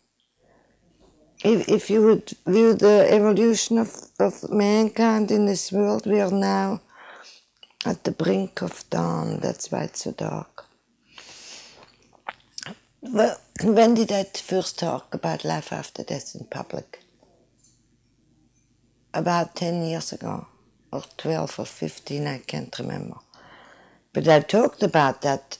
If, if you would view the evolution of, of mankind in this world, we are now at the brink of dawn. That's why it's so dark. Well, when did I first talk about life after death in public? About 10 years ago, or 12 or 15, I can't remember. But I talked about that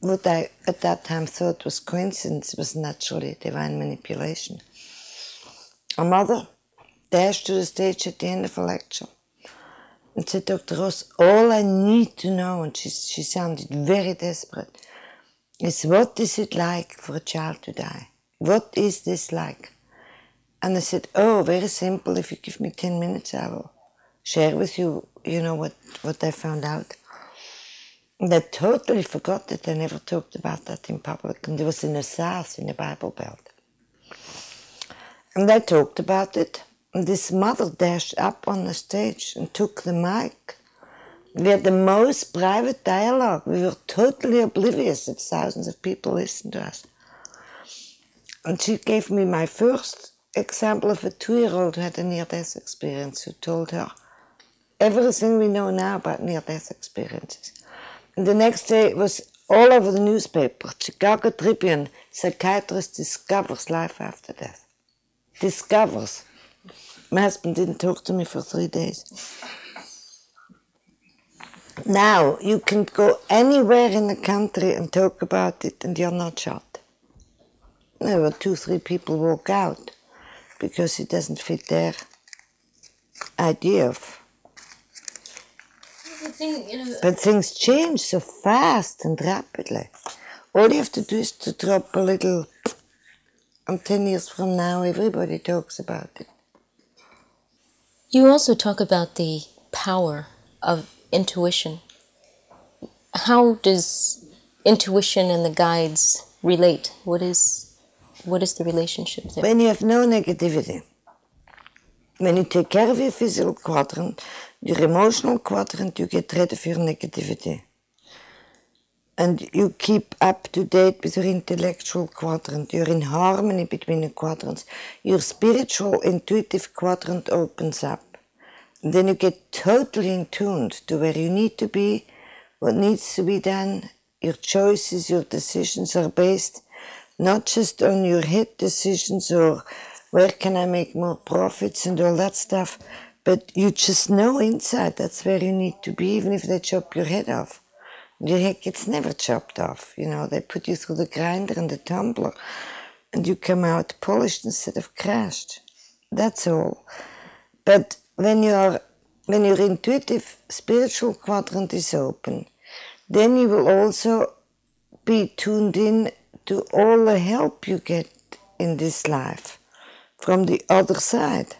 what I at that time thought was coincidence was naturally divine manipulation. A mother dashed to the stage at the end of a lecture and said, Dr. Ross, all I need to know, and she, she sounded very desperate, is what is it like for a child to die? What is this like? And I said, oh, very simple. If you give me 10 minutes, I will share with you, you know, what, what I found out. And I totally forgot that I never talked about that in public. And there was in the South, in the Bible Belt. And I talked about it. And this mother dashed up on the stage and took the mic. We had the most private dialogue. We were totally oblivious that thousands of people listened to us. And she gave me my first example of a two year old who had a near death experience, who told her everything we know now about near death experiences. And the next day it was all over the newspaper Chicago Tribune psychiatrist discovers life after death. Discovers. My husband didn't talk to me for three days. Now you can go anywhere in the country and talk about it and you're not shot. There were two, three people walk out because it doesn't fit their idea of thing, you know, But things change so fast and rapidly. All you have to do is to drop a little, and 10 years from now, everybody talks about it. You also talk about the power of intuition. How does intuition and the guides relate? What is what is the relationship there? When you have no negativity, when you take care of your physical quadrant, your emotional quadrant, you get rid of your negativity. And you keep up to date with your intellectual quadrant. You're in harmony between the quadrants. Your spiritual, intuitive quadrant opens up. And then you get totally in tuned to where you need to be, what needs to be done. Your choices, your decisions are based not just on your head decisions or where can I make more profits and all that stuff, but you just know inside that's where you need to be, even if they chop your head off. Your head gets never chopped off, you know, they put you through the grinder and the tumbler and you come out polished instead of crashed. That's all. But when your when your intuitive spiritual quadrant is open, then you will also be tuned in to all the help you get in this life from the other side.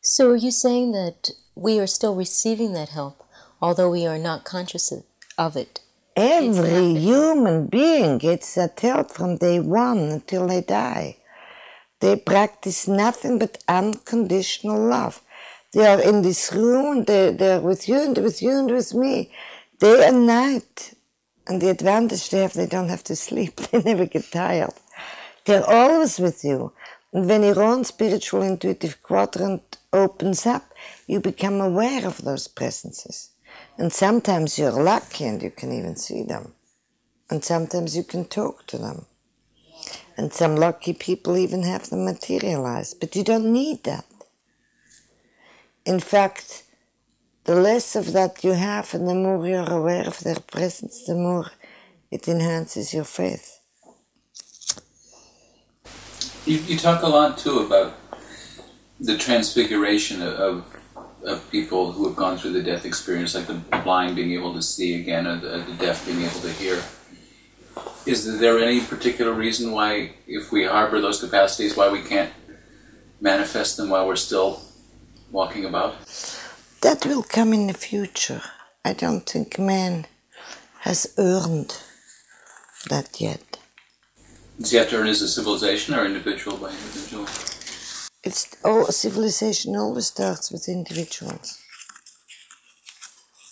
So are you saying that we are still receiving that help, although we are not conscious of- of it? Every human being gets that help from day one until they die. They practice nothing but unconditional love. They are in this room, they, they're with you and with you and with me, day and night. And the advantage they have, they don't have to sleep, they never get tired. They're always with you. And when your own spiritual intuitive quadrant opens up, you become aware of those presences. And sometimes you're lucky and you can even see them. And sometimes you can talk to them. And some lucky people even have them materialize. But you don't need that. In fact, the less of that you have and the more you're aware of their presence, the more it enhances your faith. You, you talk a lot too about the transfiguration of, of, people who have gone through the death experience, like the blind being able to see again, or the, the deaf being able to hear. Is there any particular reason why, if we harbor those capacities, why we can't manifest them while we're still walking about? That will come in the future. I don't think man has earned that yet. Does he have to earn as a civilization or individual by individual? It's all civilization always starts with individuals.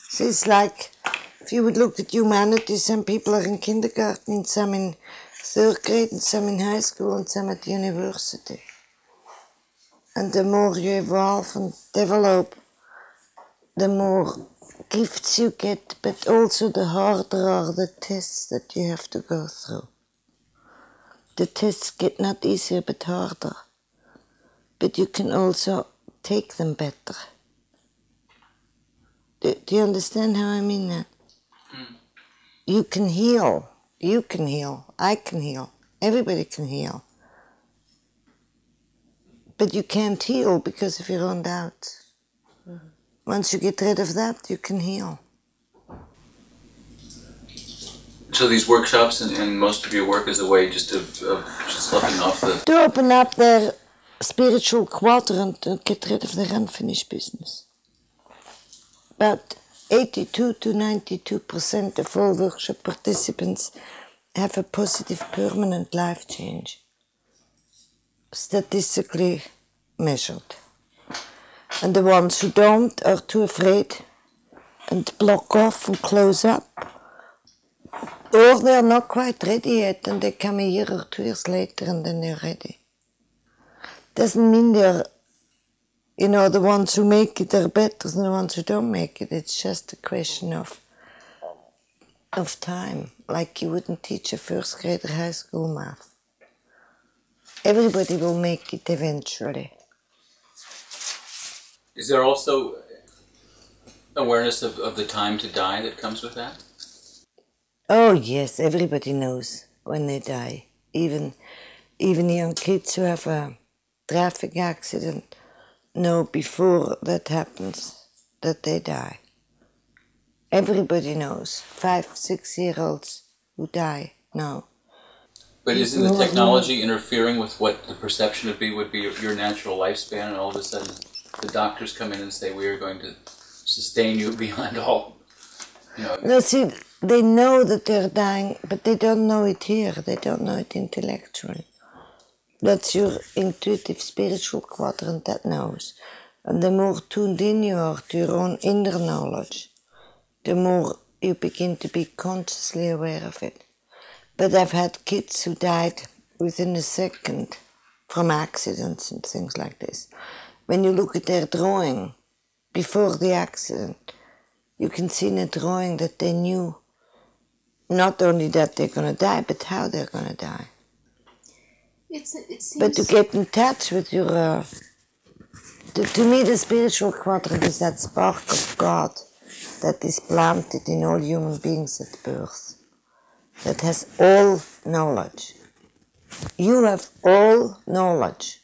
So it's like if you would look at humanity, some people are in kindergarten, some in third grade, and some in high school, and some at university. And the more you evolve and develop, the more gifts you get, but also the harder are the tests that you have to go through. The tests get not easier but harder, but you can also take them better. Do, do you understand how I mean that? Mm. You can heal. You can heal. I can heal. Everybody can heal. But you can't heal because of your own doubts. Mm-hmm. Once you get rid of that, you can heal. So these workshops and, and most of your work is a way just of, of sloughing off the... To open up their spiritual quadrant and get rid of their unfinished business. But 82 to 92 percent of all workshop participants have a positive permanent life change, statistically measured. And the ones who don't are too afraid and block off and close up or they're not quite ready yet and they come a year or two years later and then they're ready. Doesn't mean they're, you know, the ones who make it are better than the ones who don't make it. It's just a question of of time, like you wouldn't teach a first grader high school math. Everybody will make it eventually. Is there also awareness of, of the time to die that comes with that? Oh yes, everybody knows when they die. Even even young kids who have a traffic accident know before that happens that they die. Everybody knows. Five, six year olds who die now. But isn't the technology interfering with what the perception would be would be your natural lifespan and all of a sudden the doctors come in and say we are going to sustain you beyond all you know. No, see they know that they're dying, but they don't know it here. They don't know it intellectually. That's your intuitive spiritual quadrant that knows. And the more tuned in you are to your own inner knowledge, the more you begin to be consciously aware of it. But I've had kids who died within a second from accidents and things like this. When you look at their drawing before the accident, you can see in a drawing that they knew not only that they're going to die, but how they're going to die. It's, it seems... But to get in touch with your. Uh, to, to me, the spiritual quadrant is that spark of God that is planted in all human beings at birth, that has all knowledge. You have all knowledge,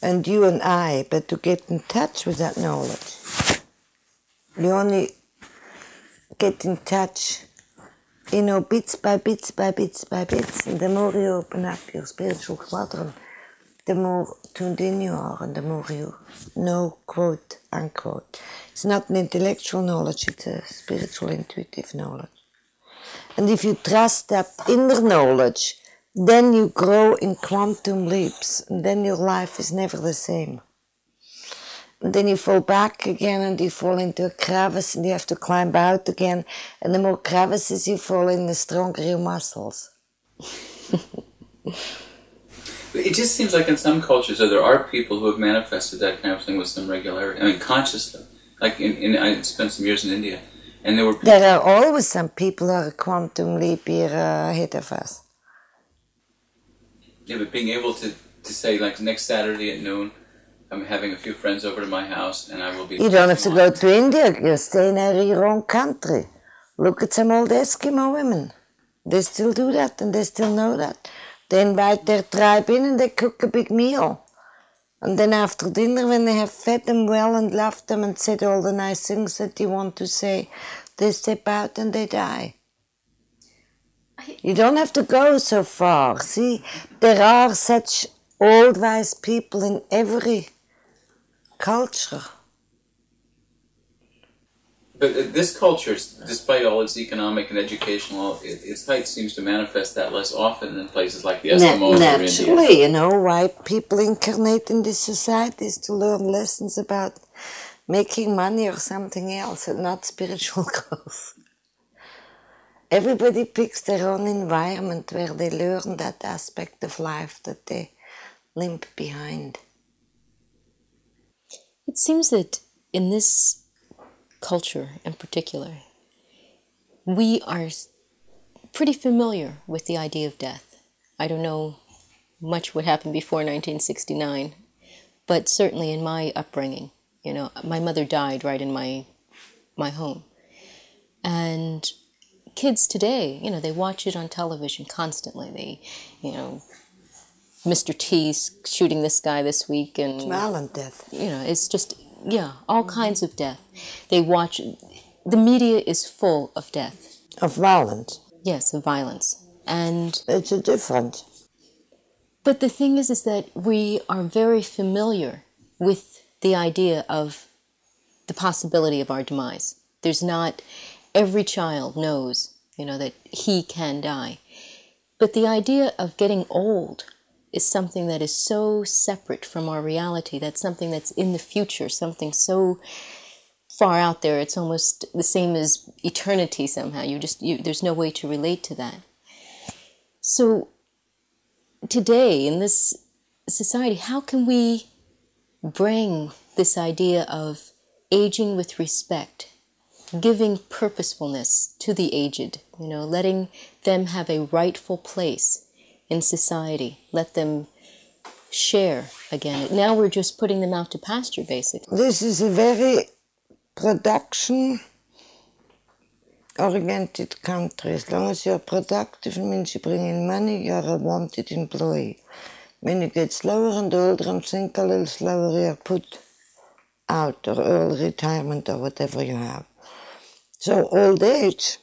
and you and I, but to get in touch with that knowledge, you only get in touch you know, bits by bits by bits by bits. And the more you open up your spiritual quadrant, the more tuned in you are and the more you know, quote unquote. It's not an intellectual knowledge, it's a spiritual intuitive knowledge. And if you trust that inner knowledge, then you grow in quantum leaps, and then your life is never the same. And then you fall back again and you fall into a crevice and you have to climb out again. And the more crevices you fall in, the stronger your muscles. it just seems like in some cultures that there are people who have manifested that kind of thing with some regularity. I mean, consciously. Like in, in I spent some years in India, and there were There are always some people who are a quantum leap year ahead of us. yeah, but being able to to say like next Saturday at noon, I'm having a few friends over to my house, and I will be. You don't have to go to India, you stay in your own country. Look at some old Eskimo women. They still do that and they still know that. They invite their tribe in and they cook a big meal. And then after dinner, when they have fed them well and loved them and said all the nice things that you want to say, they step out and they die. You don't have to go so far. See, there are such old wise people in every culture. But uh, this culture, despite all its economic and educational, it, its height seems to manifest that less often than places like the Na- Eskimos or India. naturally, you know, why people incarnate in these societies to learn lessons about making money or something else and not spiritual growth. Everybody picks their own environment where they learn that aspect of life that they limp behind. It seems that in this culture in particular, we are pretty familiar with the idea of death. I don't know much what happened before 1969, but certainly in my upbringing, you know, my mother died right in my my home. And kids today, you know, they watch it on television constantly. They, you know, Mr. T's shooting this guy this week and Violent death. you know, it's just yeah, all kinds of death. They watch. The media is full of death. Of violence. Yes, of violence, and It's a different. but the thing is, is that we are very familiar with the idea of the possibility of our demise. There's not every child knows, you know, that he can die, but the idea of getting old is something that is so separate from our reality. That's something that's in the future, something so far out there. It's almost the same as eternity somehow. You just you, there's no way to relate to that. So today in this society, how can we bring this idea of aging with respect, giving purposefulness to the aged, you know, letting them have a rightful place in society, let them share again. Now we're just putting them out to pasture, basically. This is a very production oriented country. As long as you're productive, means you bring in money, you're a wanted employee. When you get slower and older and think a little slower, you're put out or early retirement or whatever you have. So old age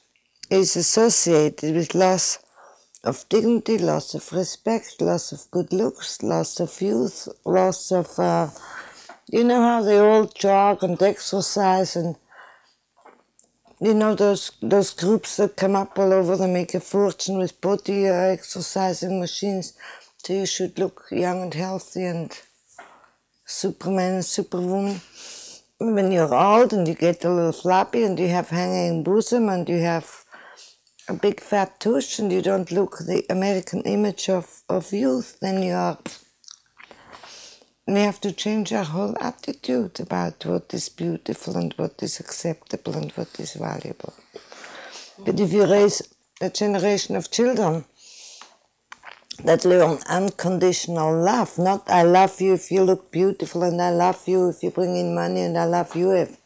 is associated with loss of dignity, loss of respect, loss of good looks, loss of youth, loss of uh, you know how they all jog and exercise and you know those those groups that come up all over they make a fortune with body uh, exercising machines so you should look young and healthy and superman and superwoman. When you're old and you get a little floppy and you have hanging bosom and you have a big fat tush and you don't look the american image of, of youth then you are we have to change our whole attitude about what is beautiful and what is acceptable and what is valuable. But if you raise a generation of children that learn unconditional love, not I love you if you look beautiful and I love you if you bring in money and I love you if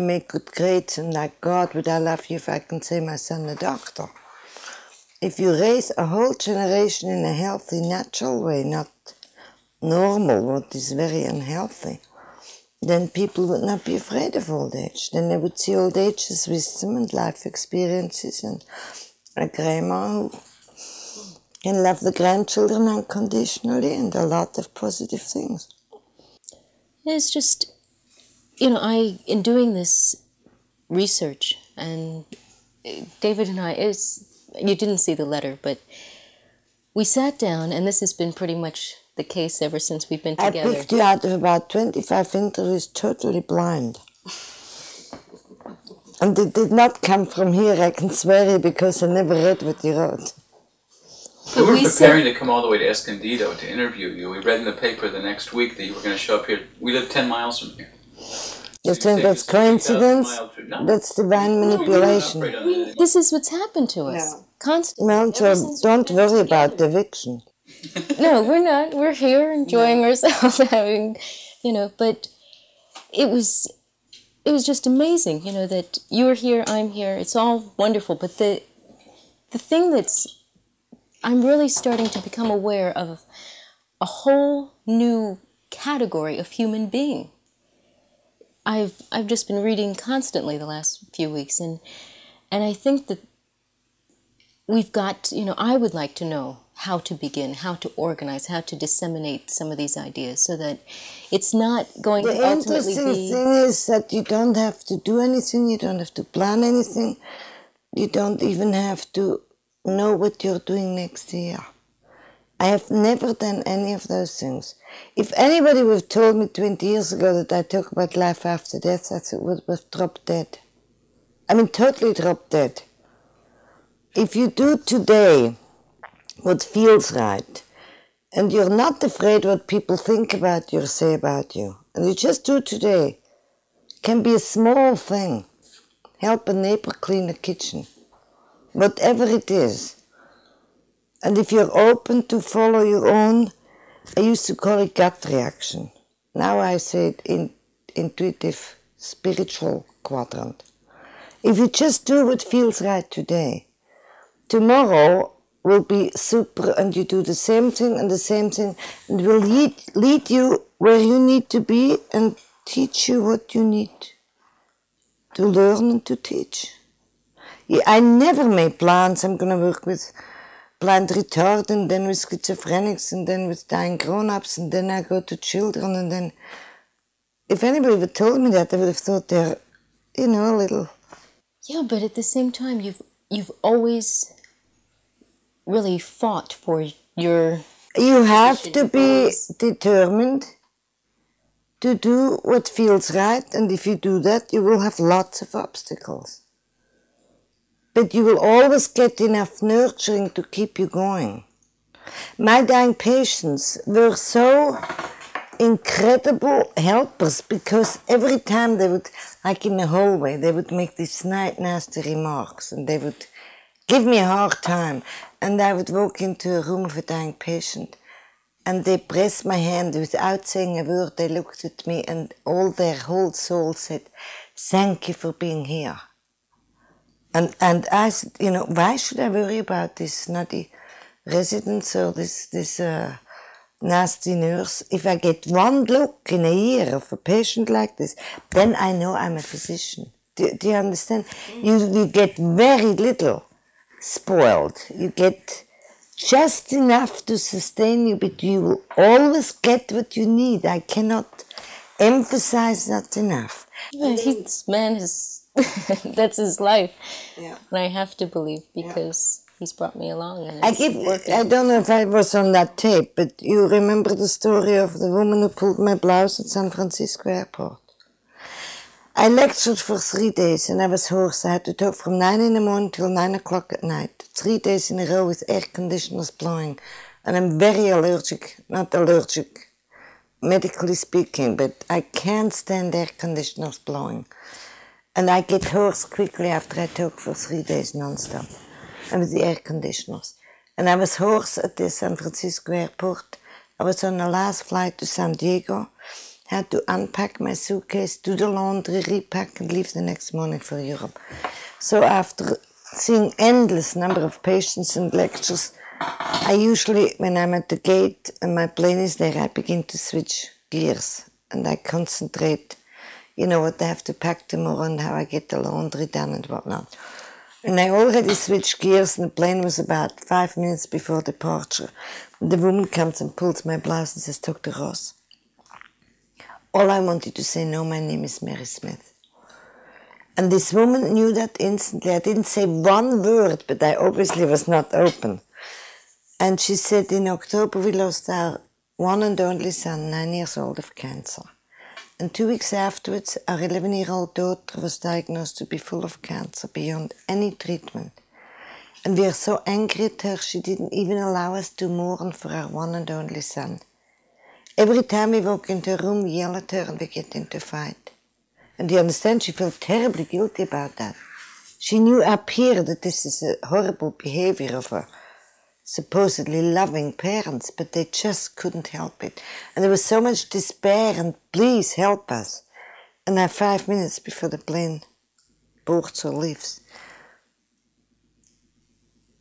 make good grades and like God, would I love you if I can say my son a doctor. If you raise a whole generation in a healthy, natural way, not normal, what is very unhealthy, then people would not be afraid of old age. Then they would see old age as wisdom and life experiences and a grandma who can love the grandchildren unconditionally and a lot of positive things. It's just, you know, I in doing this research and David and I is you didn't see the letter, but we sat down, and this has been pretty much the case ever since we've been together. I together. picked you out of about 25 interviews totally blind. And it did not come from here, I can swear you, because I never read what you wrote. We were we preparing to come all the way to Escondido to interview you. We read in the paper the next week that you were going to show up here. We live 10 miles from here. You think that's it's a 60,000 coincidence? mile trip. No. That's divine manipulation. afraid of it anymore. This is what's happened to us Yeah. constantly. Well, ever so since we don't worry about together. eviction. No, we're not. We're here enjoying ourselves, having, you know. But it was, it was just amazing, you know, that you're here, I'm here. It's all wonderful. But the, the thing that's, I'm really starting to become aware of, a whole new category of human being. I've I've just been reading constantly the last few weeks, and and I think that we've got you know I would like to know how to begin, how to organize, how to disseminate some of these ideas, so that it's not going The to ultimately The interesting thing is that you don't have to do anything, you don't have to plan anything, you don't even have to know what you're doing next year. I have never done any of those things. If anybody would have told me 20 years ago that I talk about life after death, I would have dropped dead. I mean, totally dropped dead. If you do today what feels right, and you're not afraid what people think about you or say about you, and you just do today, can be a small thing. Help a neighbor clean the kitchen. Whatever it is. And if you're open to follow your own, I used to call it gut reaction. Now I say it in intuitive, spiritual quadrant. If you just do what feels right today, tomorrow will be super and you do the same thing and the same thing and will lead, lead you where you need to be and teach you what you need to learn and to teach. I never made plans. I'm going to work with blind retard and then with schizophrenics and then with dying grown-ups and then I go to children and then if anybody would have told me that I would have thought they're you know a little Yeah, but at the same time, you've you've always really fought for your you have to be determined to do what feels right and if you do that you will have lots of obstacles but you will always get enough nurturing to keep you going my dying patients were so incredible helpers because every time they would, like in the hallway, they would make these nasty remarks and they would give me a hard time. And I would walk into a room of a dying patient and they pressed my hand without saying a word. They looked at me and all their whole soul said, Thank you for being here. And, and I said, you know, why should I worry about this snotty residents or this, this uh, nasty nurse? If I get one look in a year of a patient like this, then I know I'm a physician. Do, do you understand? You, you get very little spoiled. You get just enough to sustain you, but you will always get what you need. I cannot emphasize that enough. Yeah, he's man is that's his life. Yeah. And I have to believe because he's brought me along and I it's give. working. I don't know if I was on that tape, but you remember the story of the woman who pulled my blouse at San Francisco airport. I lectured for three days and I was hoarse. I had to talk from nine in the morning till nine o'clock at night. Three days in a row with air conditioners blowing. And I'm very allergic, not allergic, medically speaking, but I can't stand air conditioners blowing. And I get hoarse quickly after I talk for three days non-stop. And with the air conditioners. And I was hoarse at the San Francisco airport. I was on the last flight to San Diego. Had to unpack my suitcase, do the laundry, repack, and leave the next morning for Europe. So after seeing endless number of patients and lectures, I usually, when I'm at the gate and my plane is there, I begin to switch gears and I concentrate, you know, what I have to pack tomorrow and how I get the laundry done and whatnot. And I already switched gears and the plane was about five minutes before departure. The woman comes and pulls my blouse and says, Dr. Ross, all I wanted to say, no, my name is Mary Smith. And this woman knew that instantly. I didn't say one word, but I obviously was not open. And she said, in October we lost our one and only son, nine years old, of cancer. And two weeks afterwards, our 11 year old daughter was diagnosed to be full of cancer beyond any treatment. And we are so angry at her, she didn't even allow us to mourn for our one and only son. Every time we walk into a room, we yell at her and we get into a fight. And you understand? She felt terribly guilty about that. She knew up here that this is a horrible behavior of her supposedly loving parents, but they just couldn't help it. And there was so much despair and please help us. And now five minutes before the plane boards or leaves.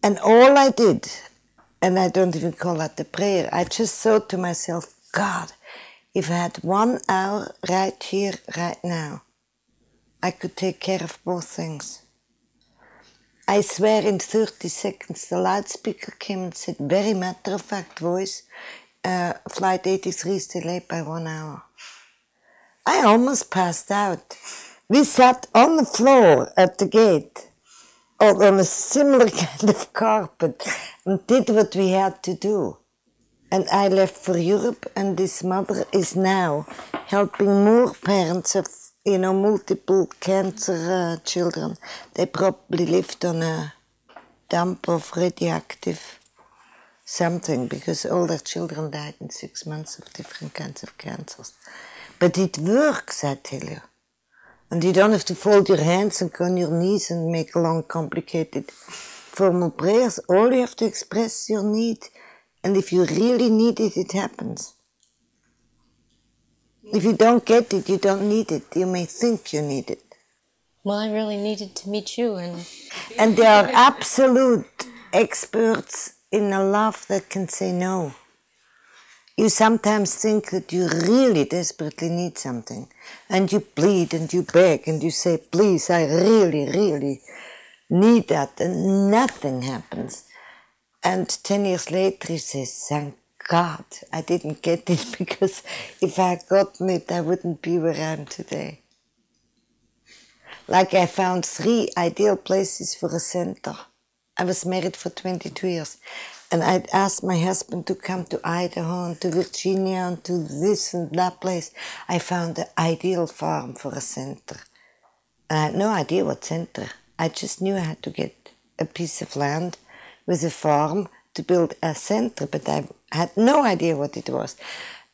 And all I did, and I don't even call that the prayer, I just thought to myself, God, if I had one hour right here, right now, I could take care of both things. I swear in 30 seconds the loudspeaker came and said, very matter of fact voice, uh, flight 83 is delayed by one hour. I almost passed out. We sat on the floor at the gate, or on a similar kind of carpet, and did what we had to do. And I left for Europe, and this mother is now helping more parents of you know, multiple cancer uh, children. They probably lived on a dump of radioactive something because all their children died in six months of different kinds of cancers. But it works, I tell you. And you don't have to fold your hands and go on your knees and make long, complicated formal prayers. All you have to express your need. And if you really need it, it happens. If you don't get it, you don't need it. You may think you need it. Well, I really needed to meet you, and And they are absolute experts in a love that can say no. You sometimes think that you really desperately need something, and you plead and you beg and you say, Please, I really, really need that, and nothing happens. And 10 years later, he says, Thank God I didn't get it because if I had gotten it, I wouldn't be where I am today. Like I found three ideal places for a center. I was married for 22 years and I'd asked my husband to come to Idaho and to Virginia and to this and that place. I found the ideal farm for a center. I had no idea what center. I just knew I had to get a piece of land with a farm to build a center, but I had no idea what it was.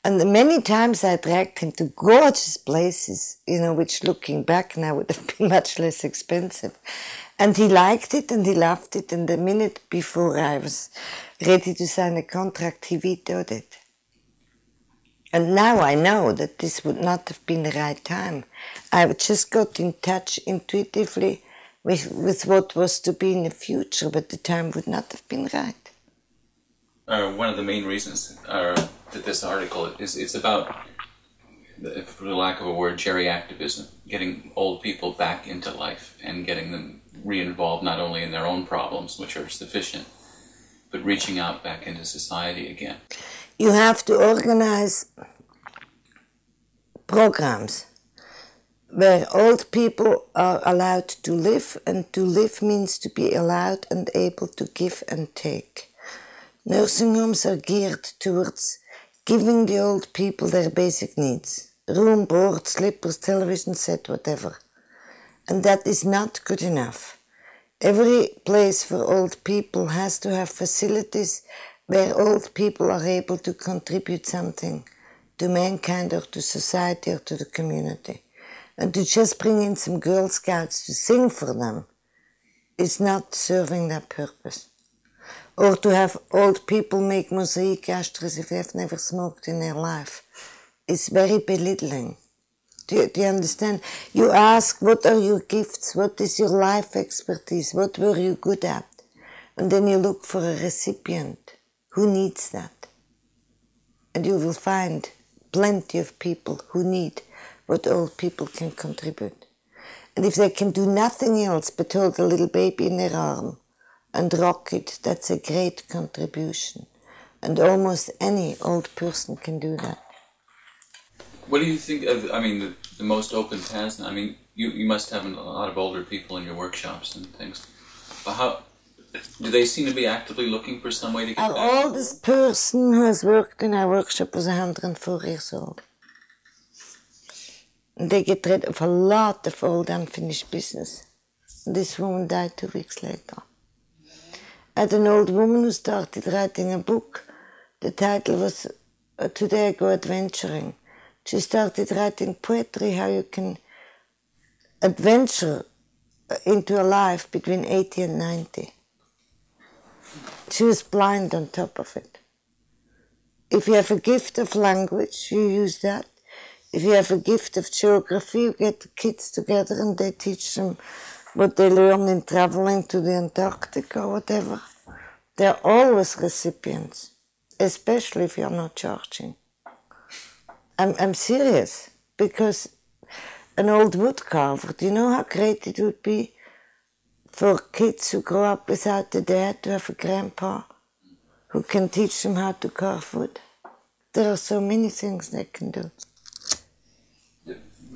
And many times I dragged him to gorgeous places, you know, which looking back now would have been much less expensive. And he liked it and he loved it. And the minute before I was ready to sign a contract, he vetoed it. And now I know that this would not have been the right time. I just got in touch intuitively with, with what was to be in the future, but the time would not have been right one of the main reasons uh, that this article is it's about, for the lack of a word, geriactivism, getting old people back into life and getting them re-involved not only in their own problems, which are sufficient, but reaching out back into society again. You have to organize programs where old people are allowed to live, and to live means to be allowed and able to give and take. Nursing homes are geared towards giving the old people their basic needs room, board, slippers, television set, whatever. And that is not good enough. Every place for old people has to have facilities where old people are able to contribute something to mankind or to society or to the community. And to just bring in some Girl Scouts to sing for them is not serving that purpose or to have old people make mosaic ashtrays if they have never smoked in their life is very belittling. Do you, do you, understand? You ask, what are your gifts? What is your life expertise? What were you good at? And then you look for a recipient who needs that. And you will find plenty of people who need what old people can contribute. And if they can do nothing else but hold a little baby in their arm, and rocket, that's a great contribution. And almost any old person can do that. What do you think of, I mean, the, the most open task? I mean, you, you must have a lot of older people in your workshops and things. But how, do they seem to be actively looking for some way to get Our back? oldest person who has worked in our workshop was 104 years old. They get rid of a lot of old unfinished business. This woman died two weeks later had an old woman who started writing a book. The title was uh, Today I Go Adventuring. She started writing poetry, how you can adventure into a life between 80 and 90. She was blind on top of it. If you have a gift of language, you use that. If you have a gift of geography, you get the kids together and they teach them what they learn in traveling to the Antarctic or whatever. They're always recipients, especially if you're not charging. I'm, I'm serious because an old wood carver, do you know how great it would be for kids who grow up without a dad to have a grandpa who can teach them how to carve wood? There are so many things they can do.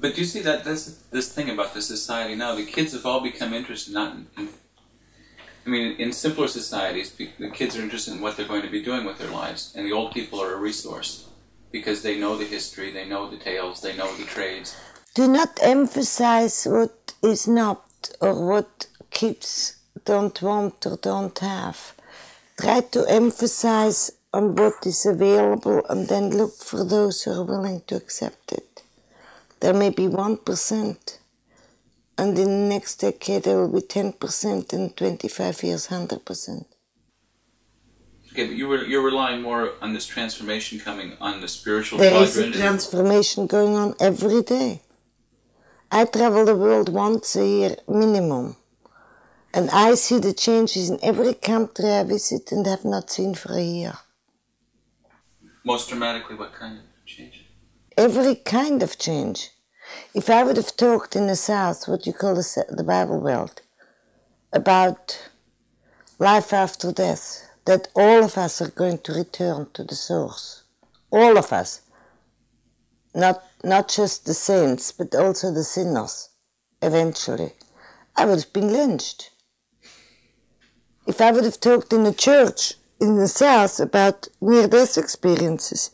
But do you see that this this thing about the society now? The kids have all become interested not in. I mean, in simpler societies, the kids are interested in what they're going to be doing with their lives, and the old people are a resource because they know the history, they know the tales, they know the trades. Do not emphasize what is not or what kids don't want or don't have. Try to emphasize on what is available and then look for those who are willing to accept it. There may be 1%, and in the next decade there will be 10%, in 25 years, 100%. Okay, but you were you're relying more on this transformation coming on the spiritual There is a transformation going on every day. I travel the world once a year minimum, and I see the changes in every country I visit and have not seen for a year. Most dramatically, what kind of change? Every kind of change. If I would have talked in the South, what you call the, the Bible Belt, about life after death, that all of us are going to return to the source. All of us. Not, not just the saints, but also the sinners, eventually. I would have been lynched. If I would have talked in the church in the South about near death experiences,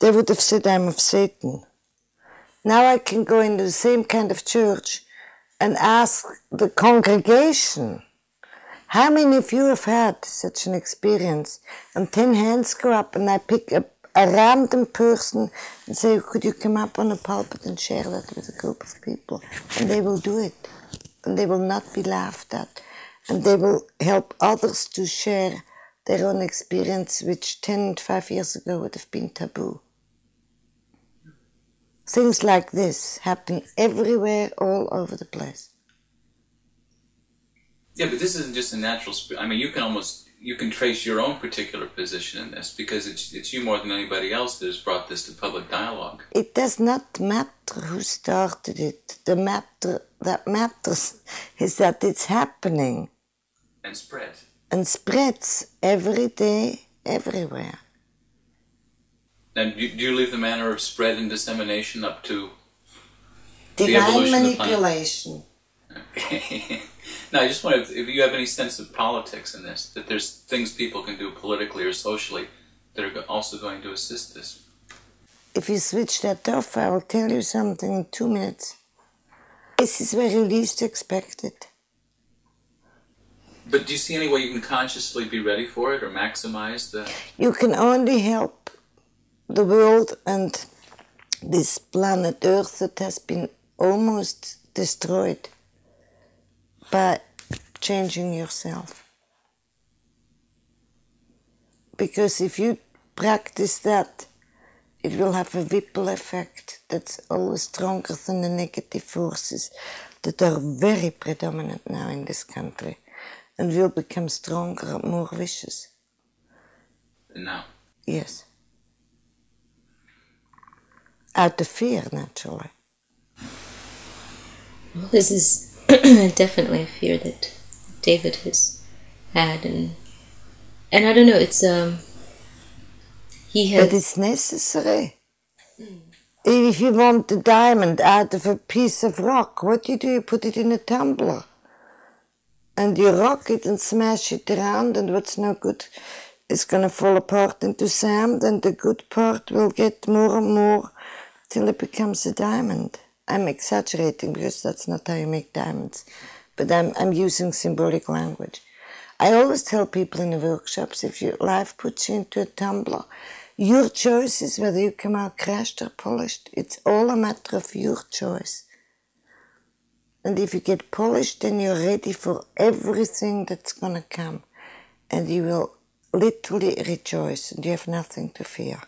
they would have said I'm of Satan. Now I can go into the same kind of church and ask the congregation, how many of you have had such an experience? And 10 hands go up, and I pick up a random person and say, Could you come up on a pulpit and share that with a group of people? And they will do it. And they will not be laughed at. And they will help others to share their own experience, which 10, 5 years ago would have been taboo. Things like this happen everywhere, all over the place. Yeah, but this isn't just a natural. I mean, you can almost you can trace your own particular position in this because it's it's you more than anybody else that has brought this to public dialogue. It does not matter who started it. The matter that matters is that it's happening and spread. And spreads every day, everywhere. And do, do you leave the manner of spread and dissemination up to? The Divine evolution of the planet. manipulation. now, I just wonder if, if you have any sense of politics in this. That there's things people can do politically or socially that are also going to assist this. If you switch that off, I will tell you something in two minutes. This is where you least expect it. But do you see any way you can consciously be ready for it or maximize the? You can only help the world and this planet Earth that has been almost destroyed by changing yourself. Because if you practice that, it will have a ripple effect that's always stronger than the negative forces that are very predominant now in this country and will become stronger and more vicious. Now, Yes. Out of fear, naturally. Well, this is definitely a fear that David has had, and and I don't know. It's um. He has. But it's necessary. If you want a diamond out of a piece of rock, what do you do? You put it in a tumbler. And you rock it and smash it around, and what's no good is going to fall apart into sand, and the good part will get more and more till it becomes a diamond. I'm exaggerating because that's not how you make diamonds, but I'm, I'm using symbolic language. I always tell people in the workshops if your life puts you into a tumbler, your choice is whether you come out crashed or polished. It's all a matter of your choice. And if you get polished, then you're ready for everything that's gonna come. And you will literally rejoice and you have nothing to fear.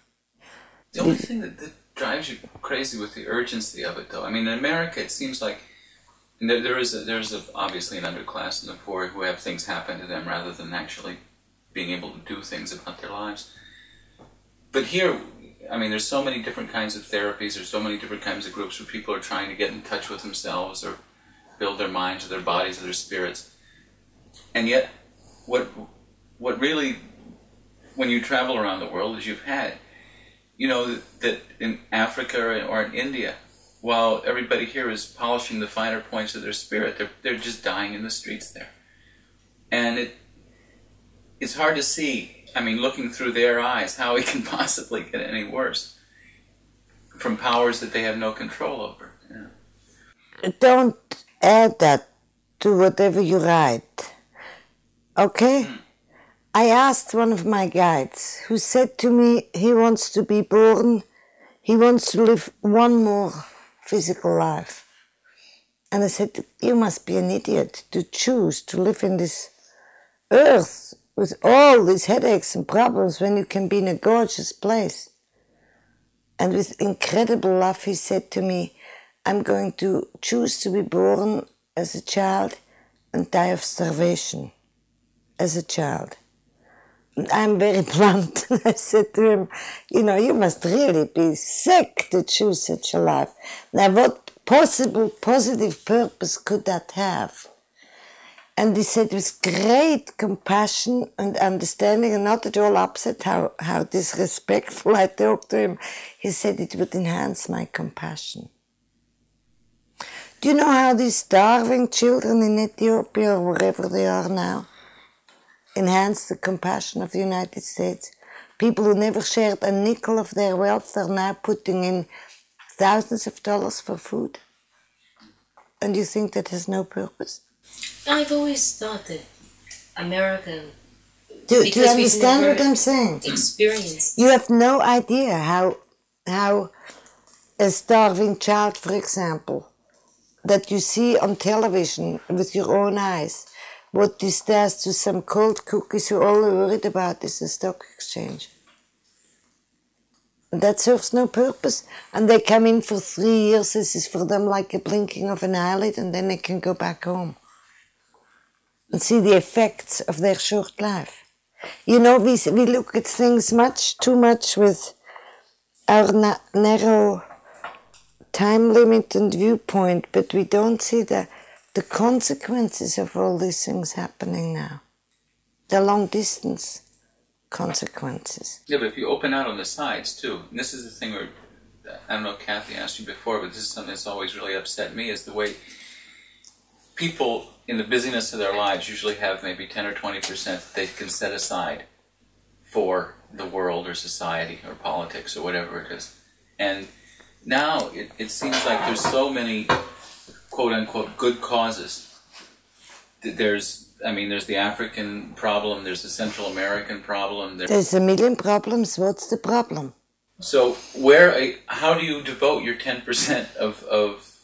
The only thing that, that drives you crazy with the urgency of it, though, I mean, in America, it seems like and there, there is a, there's a, obviously an underclass in the poor who have things happen to them rather than actually being able to do things about their lives. But here, I mean, there's so many different kinds of therapies. There's so many different kinds of groups where people are trying to get in touch with themselves or build their minds or their bodies or their spirits. And yet, what what really, when you travel around the world, as you've had, you know that in Africa or in India, while everybody here is polishing the finer points of their spirit, they're, they're just dying in the streets there. And it it's hard to see, I mean, looking through their eyes, how it can possibly get any worse from powers that they have no control over. Yeah. Don't add that to whatever you write. Okay? Mm. I asked one of my guides who said to me he wants to be born, he wants to live one more physical life. And I said, You must be an idiot to choose to live in this earth with all these headaches and problems when you can be in a gorgeous place. And with incredible love, he said to me, I'm going to choose to be born as a child and die of starvation as a child. I'm very blunt. I said to him, You know, you must really be sick to choose such a life. Now, what possible positive purpose could that have? And he said with great compassion and understanding, and not at all upset how, how disrespectful I talked to him, he said it would enhance my compassion. Do you know how these starving children in Ethiopia or wherever they are now? enhance the compassion of the United States. People who never shared a nickel of their wealth are now putting in thousands of dollars for food. And you think that has no purpose? I've always thought that American. Do, do you understand what I'm saying? Experience. You have no idea how how a starving child, for example, that you see on television with your own eyes, what this does to some cold cookies who all worried about is the stock exchange. And that serves no purpose. And they come in for three years. This is for them like a blinking of an eyelid, and then they can go back home and see the effects of their short life. You know, we, we look at things much too much with our na- narrow time limit and viewpoint, but we don't see the the consequences of all these things happening now, the long distance consequences. Yeah, but if you open out on the sides too, and this is the thing where I don't know if Kathy asked you before, but this is something that's always really upset me is the way people in the busyness of their lives usually have maybe 10 or 20 percent that they can set aside for the world or society or politics or whatever it is. And now it, it seems like there's so many quote unquote good causes. There's, I mean, there's the African problem, there's the Central American problem. There's, there's a million problems. What's the problem? So, where, eh, how do you devote your 10% of, of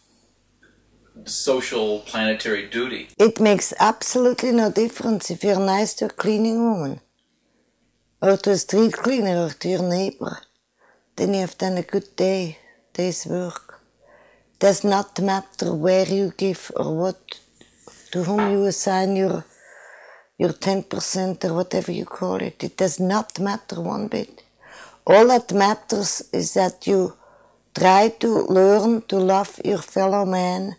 social planetary duty? It makes absolutely no difference if you're nice to a cleaning woman or to a street cleaner or to your neighbor. Then you have done a good day, day's work does not matter where you give or what to whom you assign your your 10% or whatever you call it. It does not matter one bit. All that matters is that you try to learn to love your fellow man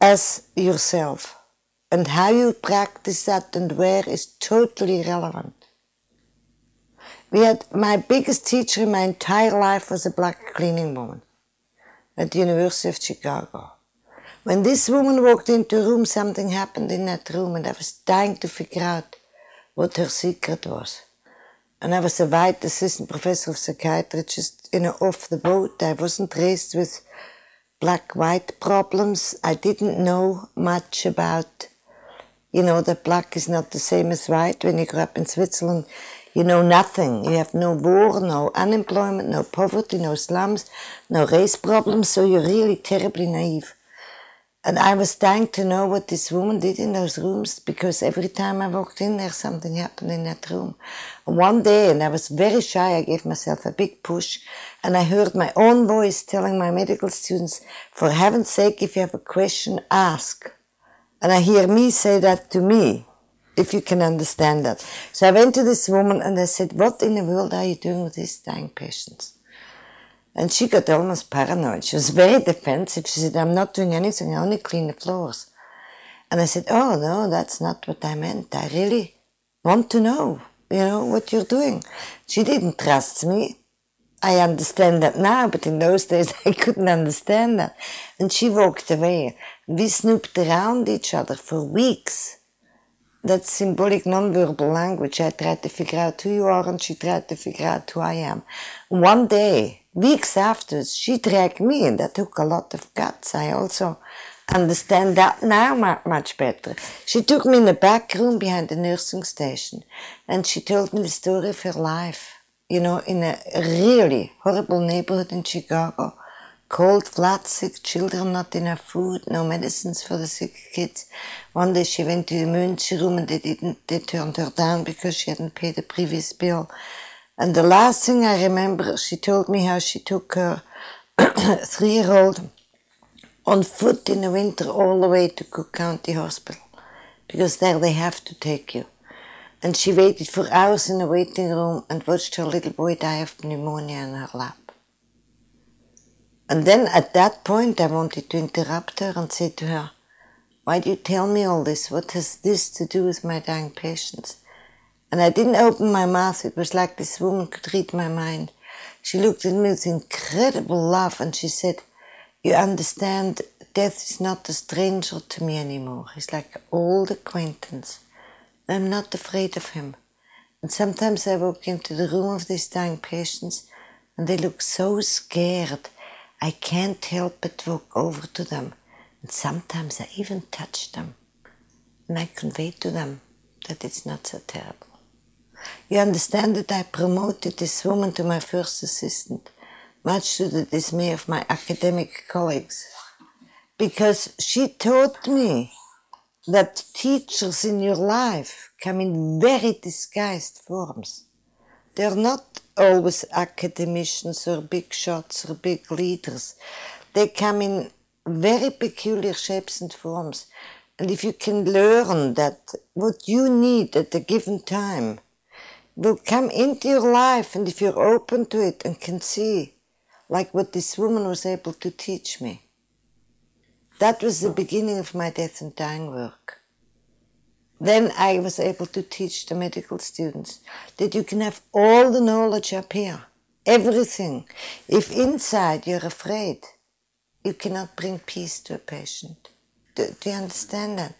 as yourself. And how you practice that and where is totally irrelevant. We had my biggest teacher in my entire life was a black cleaning woman at the University of Chicago. When this woman walked into a room, something happened in that room, and I was dying to figure out what her secret was. And I was a white assistant professor of psychiatry, just know, off the boat. I wasn't raised with black-white problems. I didn't know much about, you know, that black is not the same as white. When you grew up in Switzerland, you know nothing. You have no war, no unemployment, no poverty, no slums, no race problems, so you're really terribly naive. And I was dying to know what this woman did in those rooms because every time I walked in there, something happened in that room. And one day, and I was very shy, I gave myself a big push, and I heard my own voice telling my medical students, for heaven's sake, if you have a question, ask. And I hear me say that to me, if you can understand that. So I went to this woman and I said, what in the world are you doing with these dying patients? And she got almost paranoid. She was very defensive. She said, I'm not doing anything, I only clean the floors. And I said, Oh, no, that's not what I meant. I really want to know, you know, what you're doing. She didn't trust me. I understand that now, but in those days I couldn't understand that. And she walked away. We snooped around each other for weeks. That's symbolic nonverbal language. I tried to figure out who you are and she tried to figure out who I am. One day, weeks after, she dragged me, and that took a lot of guts. I also understand that now much better. She took me in the back room behind the nursing station, and she told me the story of her life. You know, in a really horrible neighborhood in Chicago, cold, flat, sick children, not enough food, no medicines for the sick kids. One day she went to the emergency room and they didn't, they turned her down because she hadn't paid the previous bill. And the last thing I remember, she told me how she took her three year old on foot in the winter all the way to Cook County Hospital because there they have to take you. And she waited for hours in the waiting room and watched her little boy die of pneumonia in her lap. And then at that point, I wanted to interrupt her and say to her, Why do you tell me all this? What has this to do with my dying patients? And I didn't open my mouth. It was like this woman could read my mind. She looked at me with incredible love and she said, You understand, death is not a stranger to me anymore. He's like an old acquaintance. I'm not afraid of him. And sometimes I walk into the room of these dying patients and they look so scared. I can't help but walk over to them. And sometimes I even touch them. And I convey to them that it's not so terrible. You understand that I promoted this woman to my first assistant, much to the dismay of my academic colleagues, because she taught me that teachers in your life come in very disguised forms. They're not always academicians or big shots or big leaders. They come in very peculiar shapes and forms. And if you can learn that what you need at a given time will come into your life and if you're open to it and can see, like what this woman was able to teach me. That was the beginning of my death and dying work. Then I was able to teach the medical students that you can have all the knowledge up here, everything. If inside you're afraid, you cannot bring peace to a patient. Do, do you understand that?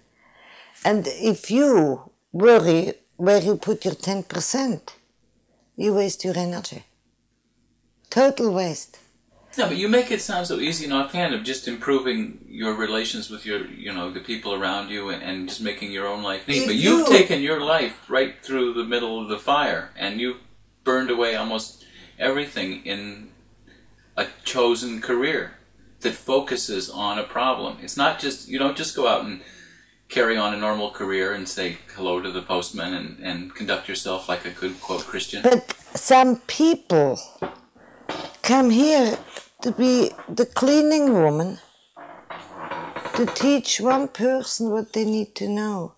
And if you worry where you put your 10%, you waste your energy. Total waste. No, but you make it sound so easy and offhand of just improving your relations with your, you know, the people around you and, and just making your own life neat. If But you've you- taken your life right through the middle of the fire and you've burned away almost everything in a chosen career that focuses on a problem. It's not just, you don't just go out and carry on a normal career and say hello to the postman and, and conduct yourself like a good, quote, Christian. But some people come here to be the cleaning woman, to teach one person what they need to know.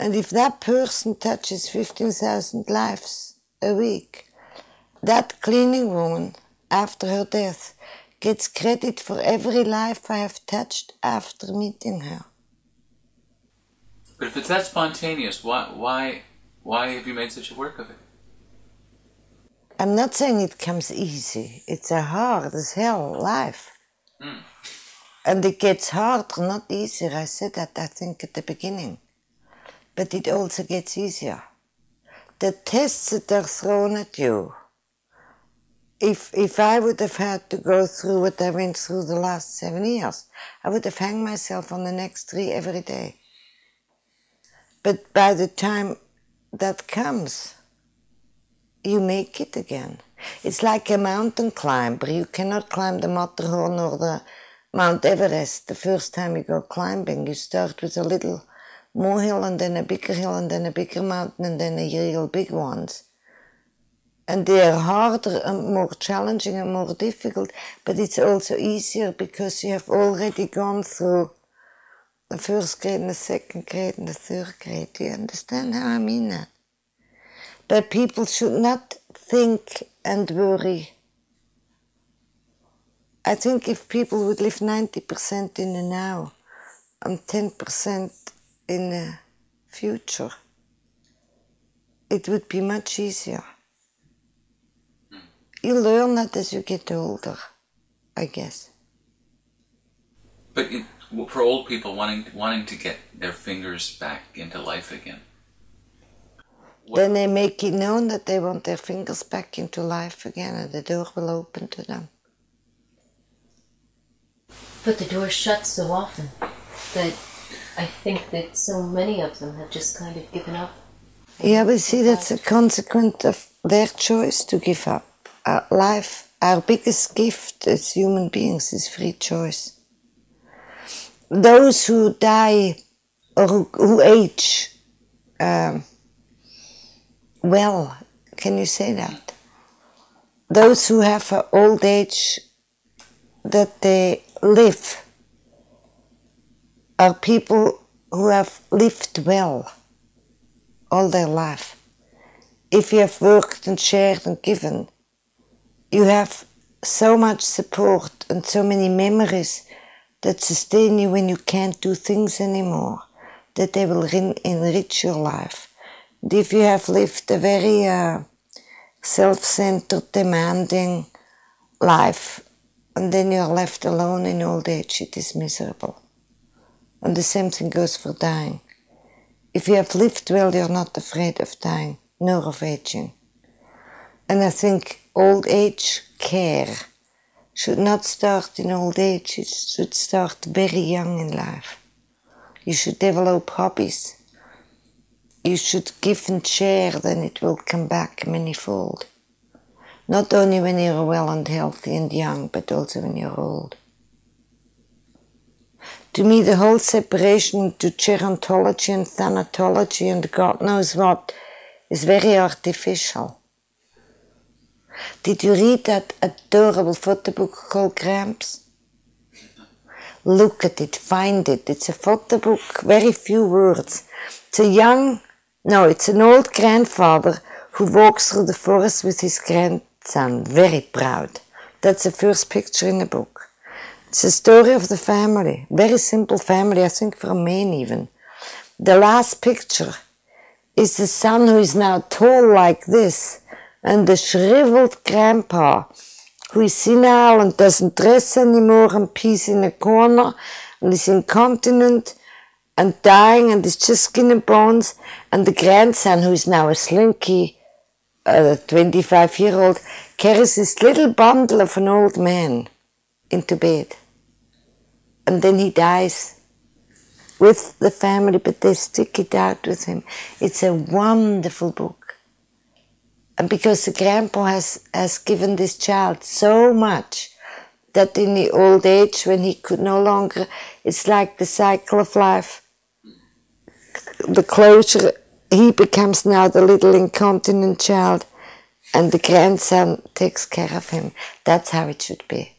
And if that person touches 15,000 lives a week, that cleaning woman, after her death, gets credit for every life I have touched after meeting her. But if it's that spontaneous, why, why, why have you made such a work of it? I'm not saying it comes easy. It's a hard as hell life. Mm. And it gets harder, not easier. I said that, I think, at the beginning. But it also gets easier. The tests that are thrown at you, if, if I would have had to go through what I went through the last seven years, I would have hanged myself on the next tree every day. But by the time that comes, you make it again. It's like a mountain climber. You cannot climb the Matterhorn or the Mount Everest, the first time you go climbing, you start with a little more hill and then a bigger hill and then a bigger mountain and then a real big ones. And they are harder and more challenging and more difficult, but it's also easier because you have already gone through the first grade and the second grade and the third grade. Do you understand how I mean that? But people should not think and worry. I think if people would live 90% in the now and 10% in the future, it would be much easier. Hmm. You learn that as you get older, I guess. But for old people wanting wanting to get their fingers back into life again, Then they make it known that they want their fingers back into life again and the door will open to them. But the door shuts so often that I think that so many of them have just kind of given up. Yeah, but see, that's a consequence of their choice to give up. Our life, our biggest gift as human beings is free choice. Those who die or who, who age um, well, can you say that? Those who have an old age that they live are people who have lived well all their life. If you have worked and shared and given, you have so much support and so many memories that sustain you when you can't do things anymore, that they will enrich your life. And if you have lived a very uh, self centered, demanding life, and then you're left alone in old age, it is miserable. And the same thing goes for dying. If you have lived well, you're not afraid of dying, nor of aging. And I think old age care should not start in old age, it should start very young in life. You should develop hobbies. You should give and share, then it will come back manyfold. Not only when you're well and healthy and young, but also when you're old. To me, the whole separation to gerontology and thanatology and God knows what is very artificial. Did you read that adorable photo book called Gramps? Look at it, find it. It's a photo book, very few words. It's a young, no, it's an old grandfather who walks through the forest with his grandson, very proud. That's the first picture in the book. It's a story of the family, very simple family, I think from Maine even. The last picture is the son who is now tall like this, and the shriveled grandpa who is senile and doesn't dress anymore and pees in a corner and is incontinent and dying and is just skin and bones, and the grandson who is now a slinky, uh, 25 year old, carries this little bundle of an old man into bed. And then he dies with the family, but they stick it out with him. It's a wonderful book. And because the grandpa has, has given this child so much that in the old age, when he could no longer, it's like the cycle of life. The closure, he becomes now the little incontinent child, and the grandson takes care of him. That's how it should be.